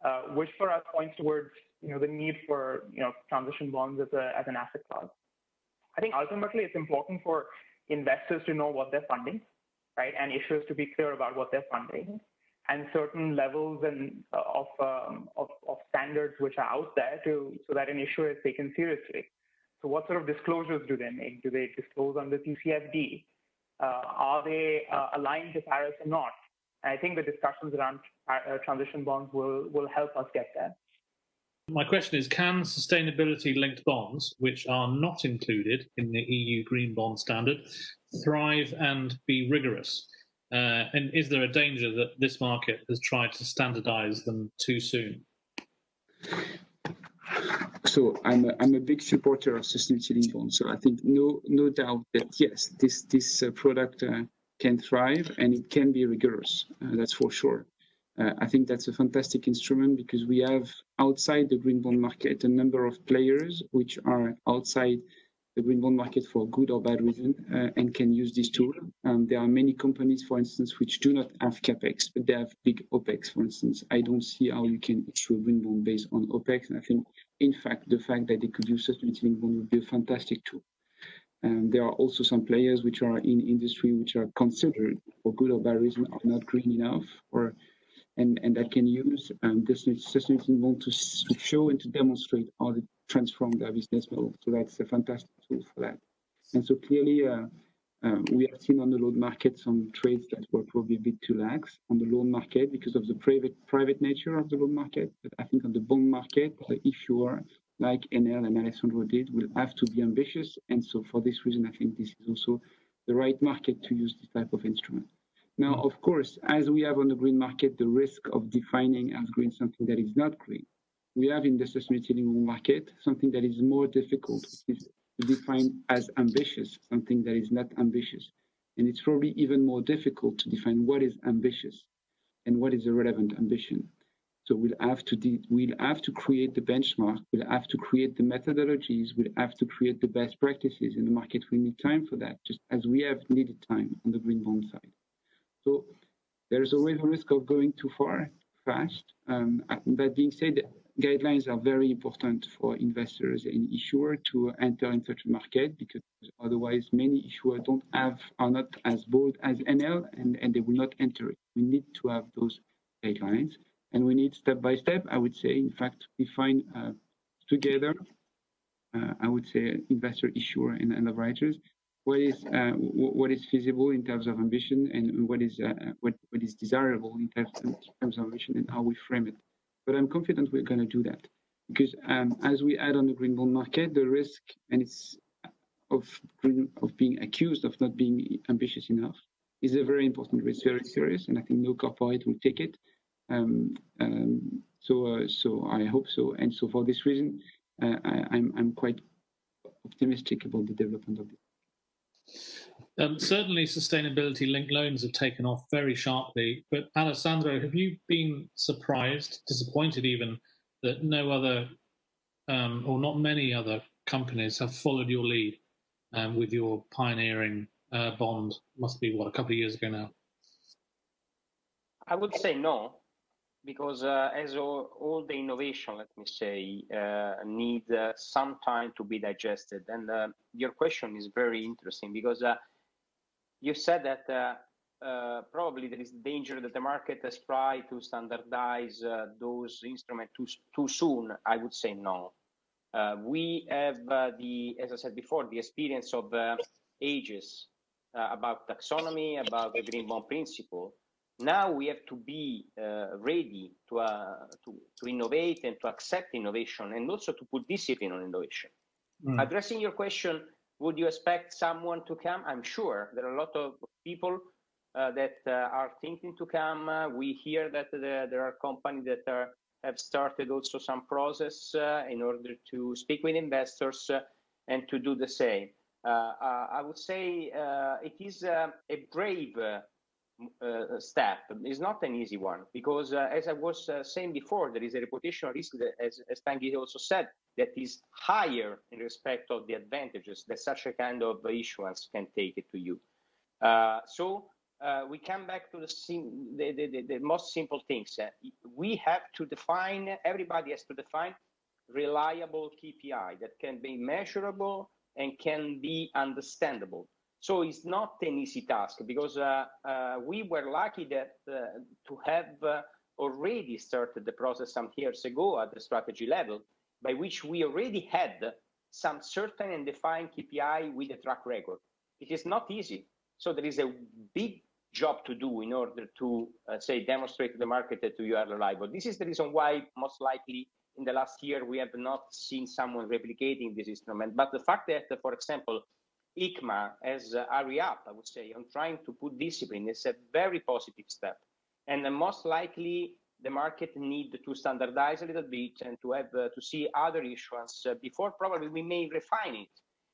uh, which for us points towards you know the need for you know transition bonds as a as an asset class. I think ultimately it's important for investors to know what they're funding, right, and issuers to be clear about what they're funding, and certain levels and uh, of, um, of of standards which are out there to so that an issuer is taken seriously. So what sort of disclosures do they make? Do they disclose under TCFD? Uh, are they uh, aligned to Paris or not? And I think the discussions around uh, transition bonds will, will help us get there. My question is Can sustainability linked bonds, which are not included in the EU Green Bond Standard, thrive and be rigorous? Uh, and is there a danger that this market has tried to standardize them too soon? so I'm a, I'm a big supporter of sustainability bonds. So I think no no doubt that yes, this this uh, product uh, can thrive and it can be rigorous. Uh, that's for sure. Uh, I think that's a fantastic instrument because we have outside the green bond market a number of players which are outside the green bond market for good or bad reason uh, and can use this tool. Um, there are many companies, for instance, which do not have capex, but they have big opex. For instance, I don't see how you can issue a green bond based on opex. And I think, in fact, the fact that they could use sustainability linked bond would be a fantastic tool. Um, there are also some players which are in industry which are considered, for good or bad reason, are not green enough, or and and that can use um, this sustainability bond to, to show and to demonstrate how they transform their business model. So that's a fantastic tool for that. And so clearly, uh, uh, we have seen on the loan market some trades that were probably a bit too lax on the loan market because of the private private nature of the loan market. But I think on the bond market, the issuer like Enel and Alessandro did will have to be ambitious. And so for this reason, I think this is also the right market to use this type of instrument. Now, of course, as we have on the green market, the risk of defining as green something that is not green. We have in the sustainability market something that is more difficult, to define as ambitious, something that is not ambitious. And it's probably even more difficult to define what is ambitious and what is a relevant ambition. So we'll have to de- we'll have to create the benchmark. We'll have to create the methodologies. We'll have to create the best practices in the market. We need time for that, just as we have needed time on the green bond side. So there's always a risk of going too far fast. Um, that being said, guidelines are very important for investors and issuers to enter in such a market because otherwise many issuers don't have are not as bold as Enel and, and they will not enter it. We need to have those guidelines and we need step by step, I would say, in fact, define uh, together, uh, I would say investor, issuer and underwriters, what is uh, what is feasible in terms of ambition and what is uh, what, what is desirable in terms, in terms of ambition and how we frame it. But I'm confident we're going to do that because um, as we add on the green bond market, the risk and it's of green, of being accused of not being ambitious enough is a very important risk, very serious, and I think no corporate will take it. Um, um, so, uh, so I hope so, and so for this reason, uh, I, I'm I'm quite optimistic about the development of this. Um, certainly, sustainability linked loans have taken off very sharply. But Alessandro, have you been surprised, disappointed even, that no other um, or not many other companies have followed your lead um, with your pioneering uh, bond must be what a couple of years ago now. I would say no, because uh, as all, all, the innovation, let me say, uh, need uh, some time to be digested. And uh, your question is very interesting because uh, you said that uh, probably there is danger that the market has tried to standardize those instruments too, too soon. I would say no. we have the, as I said before, the experience of ages about taxonomy, about the green bond principle now we have to be uh, ready to, uh, to, to, innovate and to accept innovation and also to put discipline on innovation. Mm. Addressing your question, would you expect someone to come? I'm sure there are a lot of people uh, that uh, are thinking to come. Uh, we hear that there are companies that are, have started also some process uh, in order to speak with investors and to do the same. I would say it is a brave uh, step is not an easy one because, uh, as I was uh, saying before, there is a reputational risk that, as, as also said, that is higher in respect of the advantages that such a kind of issuance can take it to you. Uh, so uh, we come back to the, sim- the, the, the, most simple things. Uh, we have to define, everybody has to define reliable KPI that can be measurable and can be understandable. So it's not an easy task because uh, uh, we were lucky that uh, to have uh, already started the process some years ago at the strategy level, by which we already had some certain and defined KPI with a track record. It is not easy. So there is a big job to do in order to uh, say demonstrate to the market that you are reliable. This is the reason why most likely in the last year we have not seen someone replicating this instrument. But the fact that, for example, ICMA as uh, up, I would say, on trying to put discipline is a very positive step. And uh, most likely the market need to standardize a little bit and to have uh, to see other issuance uh, before probably we may refine it.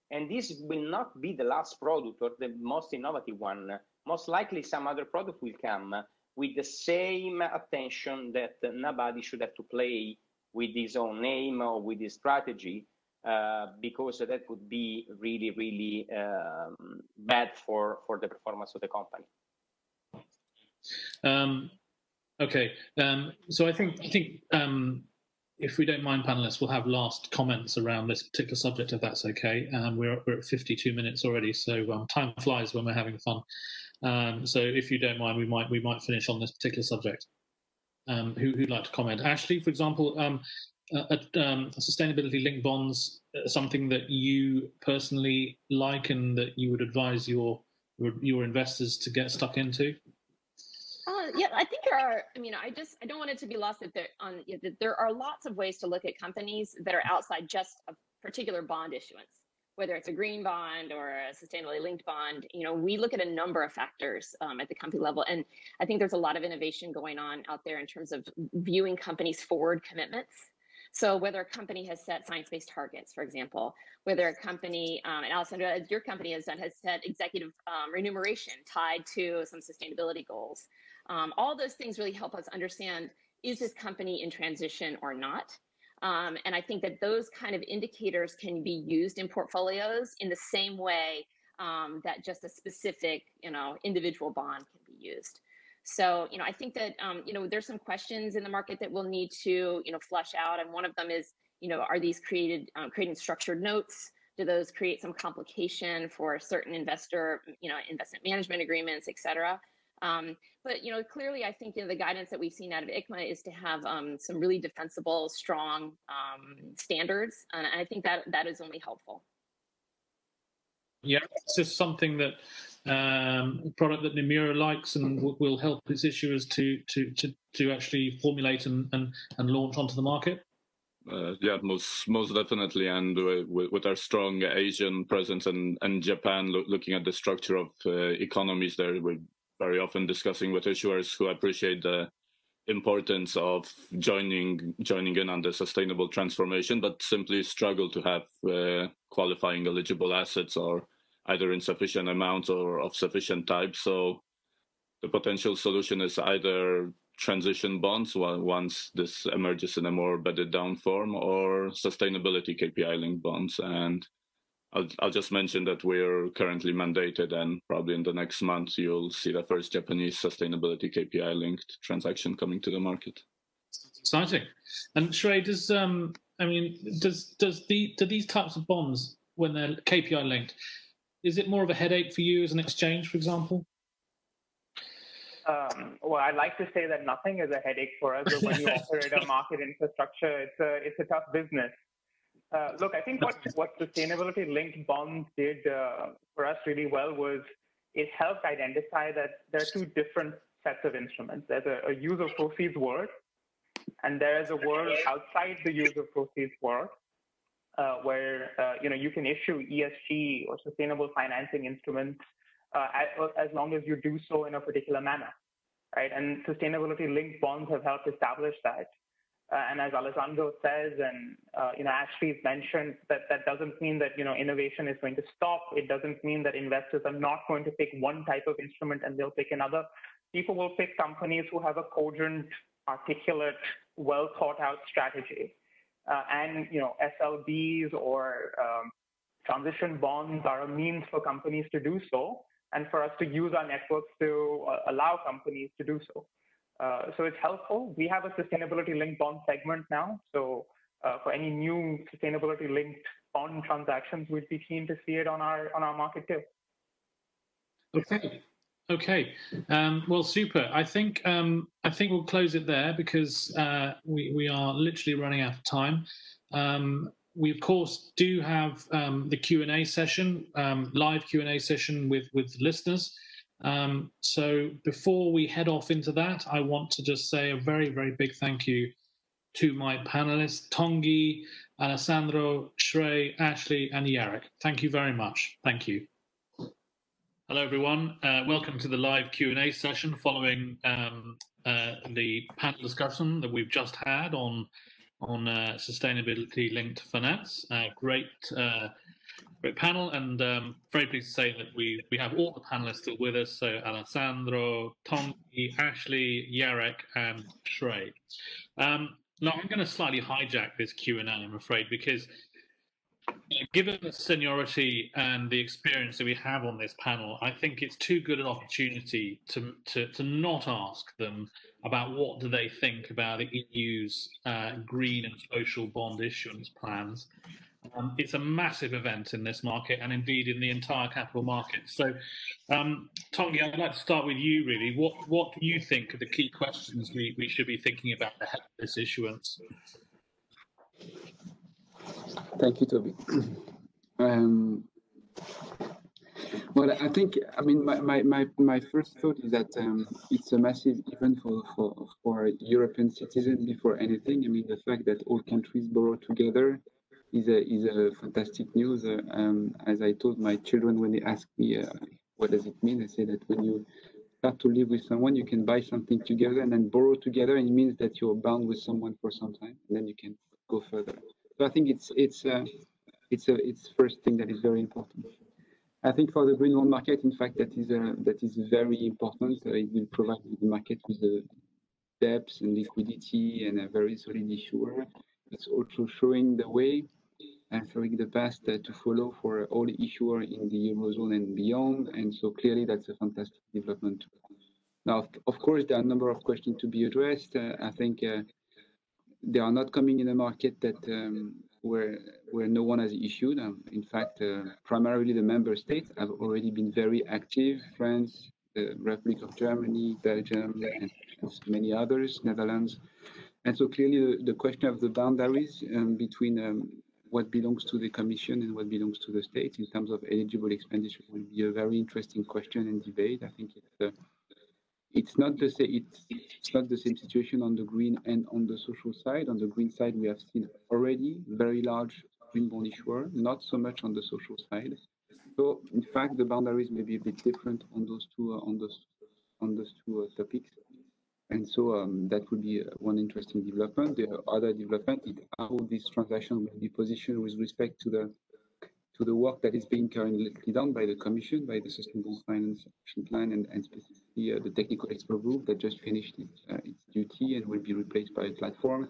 And this will not be the last product or the most innovative one. Most likely some other product will come with the same attention that nobody should have to play with his own name or with his strategy uh, because that would be really, really um, bad for, for the performance of the company. Um, okay, um, so I think I think um, if we don't mind, panelists, we'll have last comments around this particular subject, if that's okay. Um, we're we're at 52 minutes already, so um, time flies when we're having fun. so if you don't mind, we might we might finish on this particular subject. Um, who, would like to comment? Ashley, for example, um, uh, um, sustainability linked bonds uh, something that you personally like and that you would advise your your investors to get stuck into? Uh, yeah, I think there are. I mean, I just I don't want it to be lost that there on that there are lots of ways to look at companies that are outside just a particular bond issuance, whether it's a green bond or a sustainability linked bond. You know, we look at a number of factors um, at the company level, and I think there's a lot of innovation going on out there in terms of viewing companies' forward commitments so whether a company has set science-based targets, for example, whether a company, um, and Alessandra, as your company has done, has set executive um, remuneration tied to some sustainability goals. Um, all those things really help us understand, is this company in transition or not? Um, and I think that those kind of indicators can be used in portfolios in the same way um, that just a specific, you know, individual bond can be used. So, you know, I think that, um, you know, there's some questions in the market that we'll need to, you know, flush out. And one of them is, you know, are these created, um, creating structured notes? Do those create some complication for certain investor, you know, investment management agreements, et cetera? Um, but you know, clearly, I think you know, the guidance that we've seen out of ICMA is to have um, some really defensible, strong um, standards, and I think that that is only helpful. Yeah, it's just something that um, product that Nomura likes and w- will help its issuers to to to, to actually formulate and, and, and launch onto the market? Uh, yeah, most most definitely, and with, with, our strong Asian presence and and Japan, lo- looking at the structure of uh, economies there, we're very often discussing with issuers who appreciate the importance of joining joining in on the sustainable transformation, but simply struggle to have uh, qualifying eligible assets or either insufficient amounts or of sufficient type. So the potential solution is either transition bonds once this emerges in a more bedded down form or sustainability KPI linked bonds. And I'll, I'll just mention that we're currently mandated, and probably in the next month you'll see the first Japanese sustainability KPI linked transaction coming to the market. Exciting. And Shrey, does um, I mean, does does the do these types of bonds when they're KPI linked, is it more of a headache for you as an exchange, for example? Um, well, I'd like to say that nothing is a headache for us, but when you [LAUGHS] operate a market infrastructure, it's a it's a tough business. Uh, look, I think what what sustainability linked bonds did uh, for us really well was it helped identify that there are two different sets of instruments. There's a, a use of proceeds world, and there is a world outside the use of proceeds world, uh, where uh, you know you can issue ESG or sustainable financing instruments uh, as, as, long as you do so in a particular manner, right? And sustainability linked bonds have helped establish that. Uh, and as Alessandro says, and uh, you know Ashley's mentioned, that that doesn't mean that you know innovation is going to stop. It doesn't mean that investors are not going to pick one type of instrument and they'll pick another. People will pick companies who have a cogent, articulate, well thought out strategy. Uh, and you know SLBs or um, transition bonds are a means for companies to do so, and for us to use our networks to uh, allow companies to do so. Uh, so it's helpful. We have a sustainability linked bond segment now. So uh, for any new sustainability linked bond transactions, we'd be keen to see it on our on our market too. Okay. Okay. Um, well, super. I think um, I think we'll close it there because uh, we we are literally running out of time. Um, we of course do have um, the Q and A session, um, live Q and A session with with listeners. Um, so before we head off into that, I want to just say a very very big thank you to my panelists, Tanguy, Alessandro, Shrey, Ashley, and Jarek. Thank you very much. Thank you. Hello, everyone. Uh, welcome to the live Q&A session following um, uh, the panel discussion that we've just had on on uh, sustainability-linked finance. Uh, great, uh, great panel, and um, very pleased to say that we we have all the panelists still with us. So Alessandro, Tanguy, Ashley, Jarek, and Shrey. Um, now I'm going to slightly hijack this Q&A, I'm afraid, because given the seniority and the experience that we have on this panel, I think it's too good an opportunity to to, to not ask them about what do they think about the EU's uh, green and social bond issuance plans. Um, it's a massive event in this market and indeed in the entire capital market. So, um, Tanguy, I'd like to start with you. Really, what what do you think are the key questions we, we should be thinking about ahead of this issuance? Thank you, Toby. Um, well, I think, I mean, my, my, my, my first thought is that um, it's a massive event for, for, for European citizens before anything. I mean, the fact that all countries borrow together is a, is a fantastic news. Uh, um, as I told my children when they ask me, uh, what does it mean? I say that when you start to live with someone, you can buy something together and then borrow together, and it means that you're bound with someone for some time, and then you can go further. I think it's it's uh, it's a it's first thing that is very important. I think for the green bond market, in fact, that is uh, that is very important. Uh, it will provide the market with the depth and liquidity and a very solid issuer. It's also showing the way and showing the path uh, to follow for all issuer in the eurozone and beyond. And so clearly, that's a fantastic development. Now, of course, there are a number of questions to be addressed. Uh, I think uh, they are not coming in a market that um, where where no one has issued. Um, in fact, uh, primarily the member states have already been very active. France, the Republic of Germany, Belgium, and many others, Netherlands. And so clearly the, the question of the boundaries um, between um, what belongs to the Commission and what belongs to the states in terms of eligible expenditure will be a very interesting question and debate. I think it's uh, it's not the same. It's, it's not the same situation on the green and on the social side. On the green side, we have seen already very large green bond issuer, not so much on the social side. So, in fact, the boundaries may be a bit different on those two uh, on those on those two uh, topics. And so um, that would be uh, one interesting development. The other development is how this transaction will be positioned with respect to the to the work that is being currently done by the Commission, by the Sustainable Finance Action Plan, and, and specifically uh, the technical expert group that just finished its, uh, its duty and will be replaced by a platform.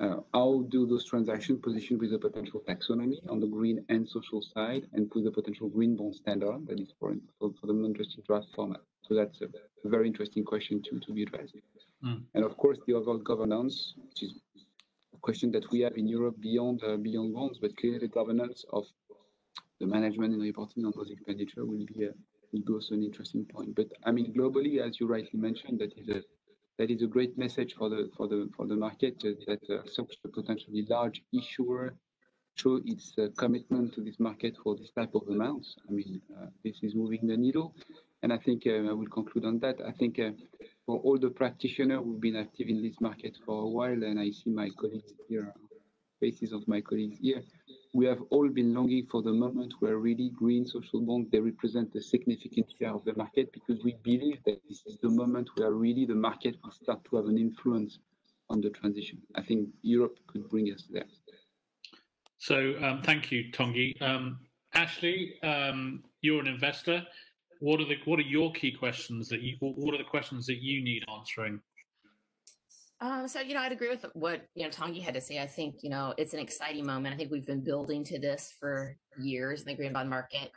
uh, how do those transactions position with the potential taxonomy on the green and social side and with the potential green bond standard that is for, for, for the non-just draft format? So that's a, a, very interesting question to, to be addressed. Mm. And of course, the overall governance, which is a question that we have in Europe beyond uh, beyond bonds, but clearly the governance of the management and reporting on those expenditure will be a, will be also an interesting point. But I mean, globally, as you rightly mentioned, that is a that is a great message for the for the for the market uh, that uh, such a potentially large issuer show its uh, commitment to this market for this type of amounts. I mean, uh, this is moving the needle, and I think uh, I will conclude on that. I think uh, for all the practitioners who've been active in this market for a while, and I see my colleagues here, faces of my colleagues here, we have all been longing for the moment where really green social bonds they represent a significant share of the market because we believe that this is the moment where really the market will start to have an influence on the transition. I think Europe could bring us there. So um, thank you, Tanguy. Um, Ashley, um, you're an investor. What are the what are your key questions that you what are the questions that you need answering? Um, so you know, I'd agree with what you know Tanguy had to say. I think you know it's an exciting moment. I think we've been building to this for years in the green bond market.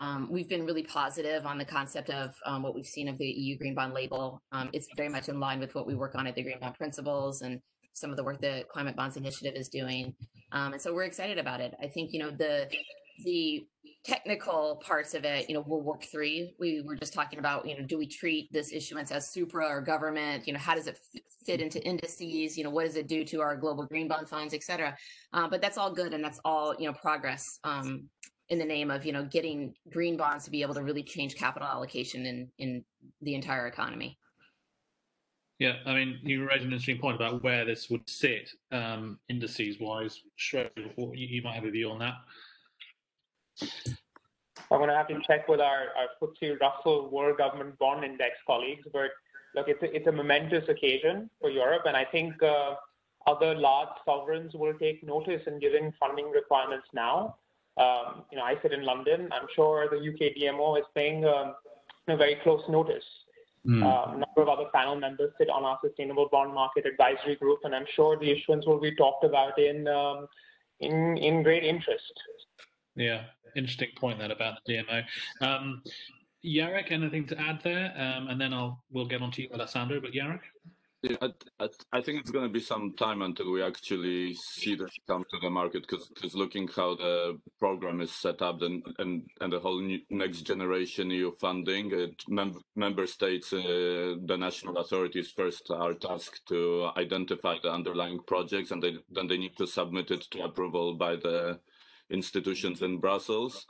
Um, we've been really positive on the concept of um, what we've seen of the EU green bond label. Um, it's very much in line with what we work on at the Green Bond Principles and some of the work the Climate Bonds Initiative is doing. Um, and so we're excited about it. I think you know the the technical parts of it, you know, we'll work through. We were just talking about, you know, do we treat this issuance as supra or government? You know, how does it fit into indices? You know, what does it do to our global green bond funds, et cetera? Uh, but that's all good, and that's all you know progress um, in the name of you know getting green bonds to be able to really change capital allocation in in the entire economy. Yeah, I mean, you raised an interesting point about where this would sit um, indices wise. Shrey, you, you might have a view on that. I'm going to have to check with our, our FTSE Russell World Government Bond Index colleagues, but look, it's a, it's a momentous occasion for Europe, and I think uh, other large sovereigns will take notice in giving funding requirements now. Um, you know, I sit in London. I'm sure the UK DMO is paying um, a very close notice. Mm. Uh, a number of other panel members sit on our sustainable bond market advisory group, and I'm sure the issuance will be talked about in um, in in great interest. Yeah, interesting point there about the DMO. Um, Jarek, anything to add there? Um, and then I'll we'll get on to you, Alessandro. But Jarek. Yeah, I, I, think it's going to be some time until we actually see this come to the market because looking how the program is set up and and, and the whole new, next generation EU funding, it, mem- member states, uh, the national authorities first are tasked to identify the underlying projects and they, then they need to submit it to approval by the institutions in Brussels.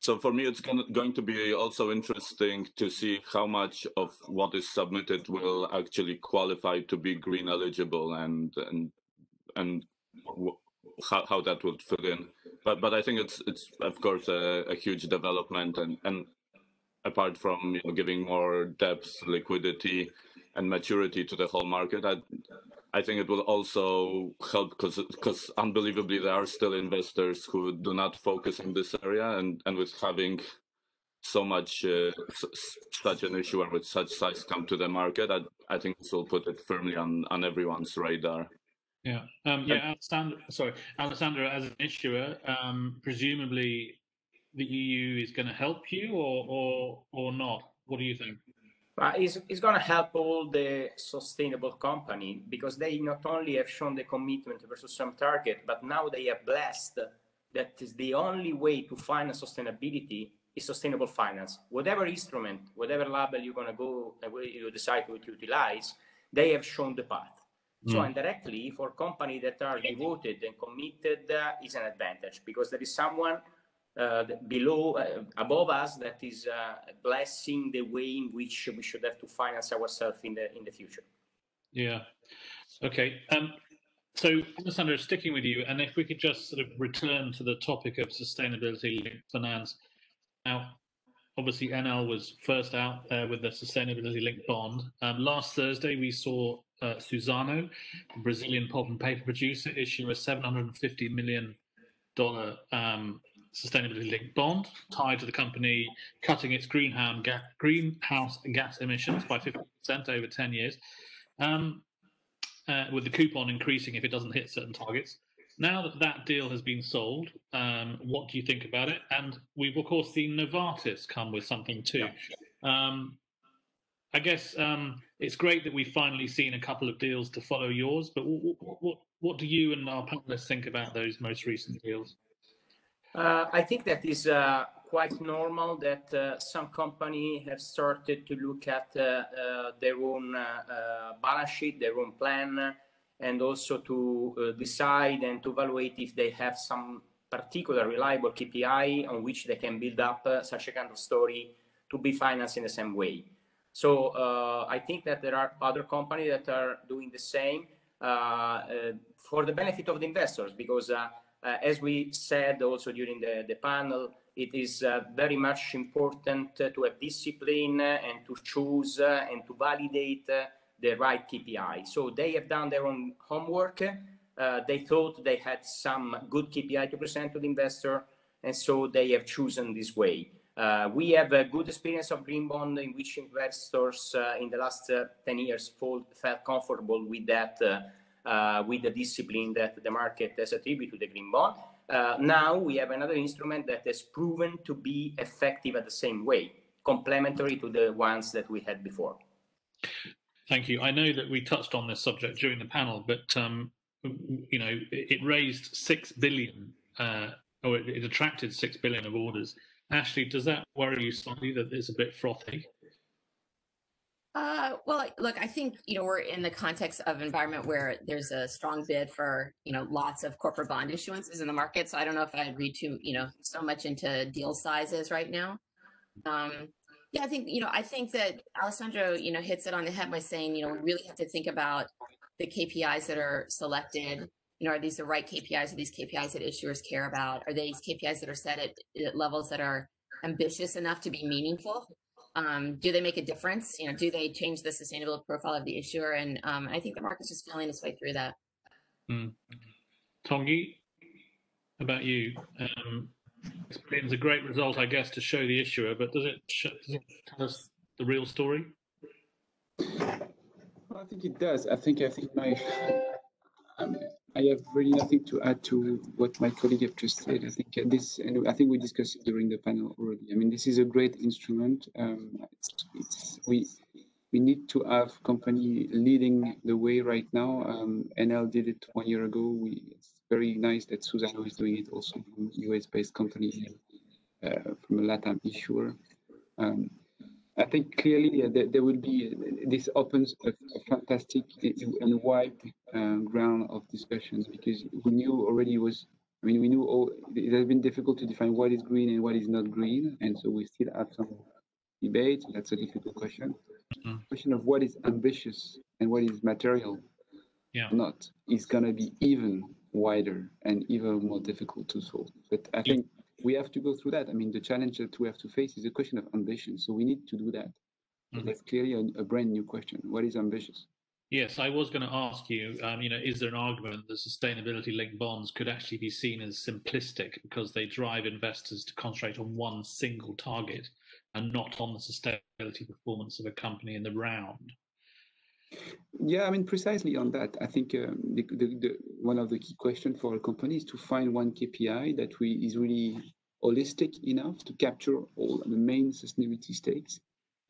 So for me, it's going to be also interesting to see how much of what is submitted will actually qualify to be green eligible and and and how, how that would fit in. But but I think it's it's of course a, a huge development and and apart from you know, giving more depth, liquidity, and maturity to the whole market, I I think it will also help because because unbelievably there are still investors who do not focus in this area, and and with having so much uh, such an issue issuer with such size come to the market, I, I think this will put it firmly on on everyone's radar. Yeah, um, yeah. Sorry, Alessandro, as an issuer, um, presumably the EU is going to help you, or or or not? What do you think? But it's, it's going to help all the sustainable company because they not only have shown the commitment versus some target, but now they have blessed that is the only way to finance sustainability is sustainable finance. Whatever instrument, whatever label you're going to go, uh, you decide to utilize, they have shown the path. Mm. So indirectly, for companies that are devoted and committed, uh, is an advantage because there is someone uh, below, uh, above us that is uh, blessing the way in which we should have to finance ourselves in the in the future. Yeah. Okay. Um, so, Alessandro, sticking with you, and if we could just sort of return to the topic of sustainability linked finance. Now, obviously, Enel was first out there with the sustainability linked bond. Um, last Thursday, we saw uh, Suzano, Brazilian pulp and paper producer, issue a $750 million um, sustainability linked bond tied to the company cutting its greenhouse gas, emissions by 50% over 10 years. Um, uh, with the coupon increasing if it doesn't hit certain targets. Now that that deal has been sold, um, what do you think about it? And we've of course seen Novartis come with something too. Um, I guess um, it's great that we've finally seen a couple of deals to follow yours. But what, what, what do you and our panelists think about those most recent deals? Uh, I think that is uh, quite normal that uh, some company have started to look at uh, uh, their own uh, balance sheet, their own plan, and also to decide and to evaluate if they have some particular reliable KPI on which they can build up such a kind of story to be financed in the same way. So I think that there are other companies that are doing the same for the benefit of the investors because as we said also during the, the panel, it is uh, very much important to have discipline and to choose uh, and to validate the right KPI. So they have done their own homework. they thought they had some good KPI to present to the investor, and so they have chosen this way. Uh, we have a good experience of green bond in which investors uh, in the last uh, 10 years felt, felt comfortable with that uh, with the discipline that the market has attributed to the green bond. Uh, now we have another instrument that has proven to be effective at the same way, complementary to the ones that we had before. Thank you. I know that we touched on this subject during the panel, but um, you know, it, raised six billion, uh, or it, it, attracted six billion of orders. Ashley, does that worry you slightly that it's a bit frothy? Uh, well, look, I think you know we're in the context of environment where there's a strong bid for you know lots of corporate bond issuances in the market. So I don't know if I'd read too you know so much into deal sizes right now. Um, yeah, I think you know I think that Alessandro you know hits it on the head by saying you know we really have to think about the KPIs that are selected. You know, are these the right KPIs? Are these KPIs that issuers care about? Are these KPIs that are set at, at levels that are ambitious enough to be meaningful? Um, do they make a difference? You know, do they change the sustainable profile of the issuer? And um, I think the market's just feeling its way through that. Mm. Tanguy, about you? Um, it's a great result, I guess, to show the issuer, but does it, show, does it tell us the real story? Well, I think it does. I think I think my um, I have really nothing to add to what my colleague have just said. I think this, and I think we discussed it during the panel already. I mean, this is a great instrument. Um, it's, it's, we we need to have company leading the way right now. Um, Enel did it one year ago. We, it's very nice that Suzano is doing it also from US-based company uh, from a LATAM issuer. Um, I think clearly uh, there, there, will be, uh, this opens a, a fantastic and wide uh, ground of discussions because we knew already was, I mean, we knew all, it has been difficult to define what is green and what is not green. And so we still have some debate. That's a difficult question. Mm-hmm. question of what is ambitious and what is material yeah. not is going to be even wider and even more difficult to solve. But I think we have to go through that. I mean, the challenge that we have to face is a question of ambition. So we need to do that. Mm-hmm. That's clearly a, a, brand new question. What is ambitious? Yes, I was going to ask you. Um, you know, is there an argument that sustainability-linked bonds could actually be seen as simplistic because they drive investors to concentrate on one single target and not on the sustainability performance of a company in the round? Yeah, I mean, precisely on that. I think um, the, the, the, one of the key questions for a company is to find one KPI that we, is really holistic enough to capture all the main sustainability stakes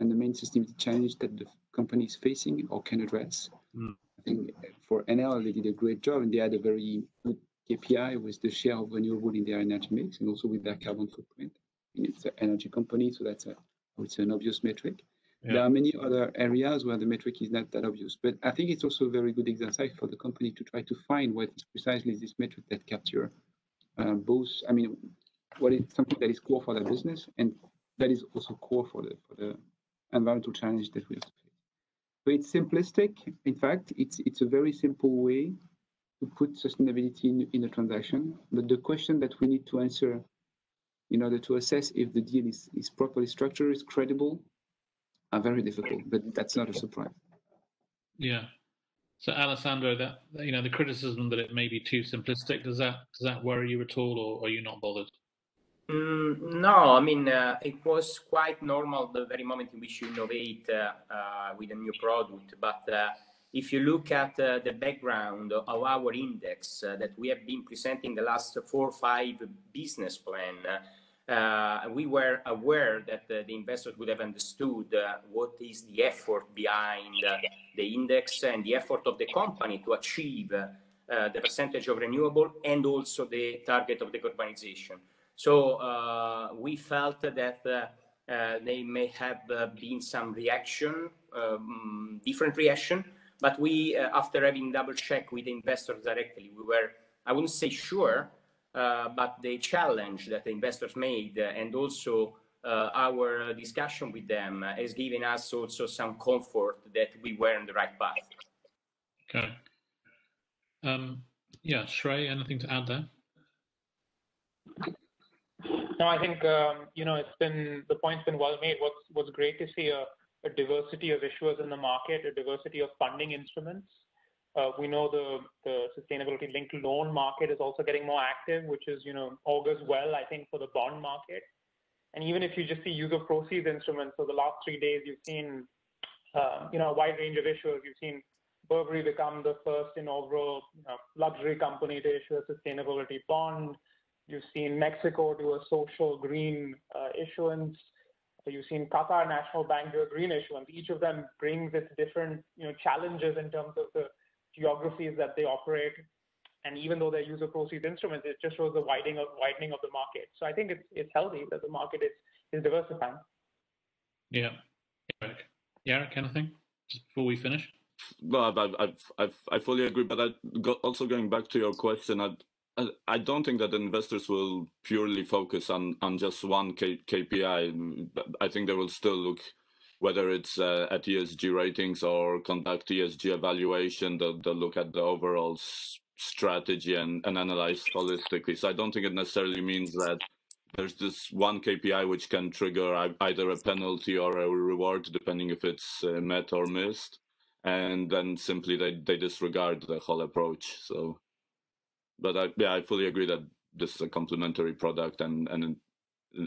and the main sustainability challenge that the company is facing or can address. Mm. I think for Enel, they did a great job and they had a very good KPI with the share of renewable in their energy mix and also with their carbon footprint. And it's an energy company, so that's a, it's an obvious metric. Yeah. There are many other areas where the metric is not that obvious, but I think it's also a very good exercise for the company to try to find what is precisely this metric that capture uh, both. I mean, what is something that is core for the business and that is also core for the for the environmental challenge that we have to face. So it's simplistic. In fact, it's it's a very simple way to put sustainability in, in a transaction. But the question that we need to answer in order to assess if the deal is, is properly structured, is credible, are very difficult, but that's not a surprise. Yeah. So Alessandro, that you know the criticism that it may be too simplistic does that does that worry you at all, or are you not bothered? Mm, no, I mean uh, it was quite normal the very moment in which you innovate uh, uh, with a new product, but uh, if you look at uh, the background of our index uh, that we have been presenting the last four or five business plan, uh, we were aware that uh, the investors would have understood uh, what is the effort behind uh, the index and the effort of the company to achieve the percentage of renewable and also the target of decarbonization. So we felt that there may have been some reaction, um, different reaction, but we, after having double checked with the investors directly, we were, I wouldn't say sure, uh, but the challenge that the investors made uh, and also uh, our discussion with them has given us also some comfort that we were on the right path. Okay. Um, yeah, Shrey, anything to add there? No, I think um, you know it's been the point's been well made. What's what's great to see a, a diversity of issuers in the market, a diversity of funding instruments, uh, we know the, the sustainability linked loan market is also getting more active, which is, you know, augurs well, I think, for the bond market. And even if you just see use of proceeds instruments, so the last three days, you've seen, uh, you know, a wide range of issuers. You've seen Burberry become the first inaugural you know, luxury company to issue a sustainability bond. You've seen Mexico do a social green uh, issuance. You've seen Qatar National Bank do a green issuance. Each of them brings its different, you know, challenges in terms of the geographies that they operate. And even though they're user proceeds instruments, it just shows the widening of widening of the market. So I think it's it's healthy that the market is is diversifying. Yeah, Jarek. Yeah, anything just before we finish? Well, I've, I've, I've, I fully agree, but I got, also going back to your question, I, I don't think that investors will purely focus on, on just one K, KPI. I think they will still look whether it's uh, at ESG ratings or conduct ESG evaluation, they'll, look at the overall strategy and, and analyze holistically. So I don't think it necessarily means that there's this one KPI which can trigger either a penalty or a reward, depending if it's uh, met or missed. And then simply they, they disregard the whole approach. So, but I, yeah, I fully agree that this is a complementary product and, and in,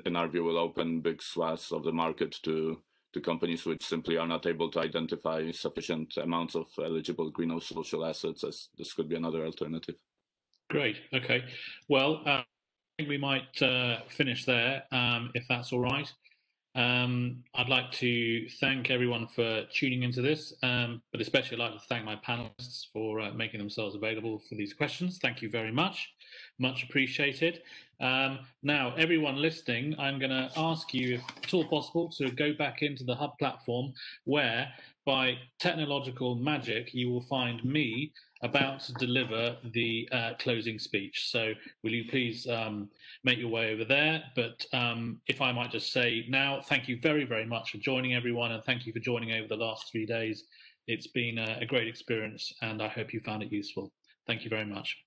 in our view will open big swaths of the market to to companies which simply are not able to identify sufficient amounts of eligible greenhouse social assets as this could be another alternative. Great. Okay. Well, uh, I think we might uh, finish there um, if that's all right. Um, I'd like to thank everyone for tuning into this, um, but especially I'd like to thank my panelists for uh, making themselves available for these questions. Thank you very much. Much appreciated. Um, now, everyone listening, I'm going to ask you, if at all possible, to go back into the Hub platform where, by technological magic, you will find me about to deliver the uh, closing speech. So, will you please um, make your way over there? But um, if I might just say now, thank you very, very much for joining everyone, and thank you for joining over the last three days. It's been a, a great experience, and I hope you found it useful. Thank you very much.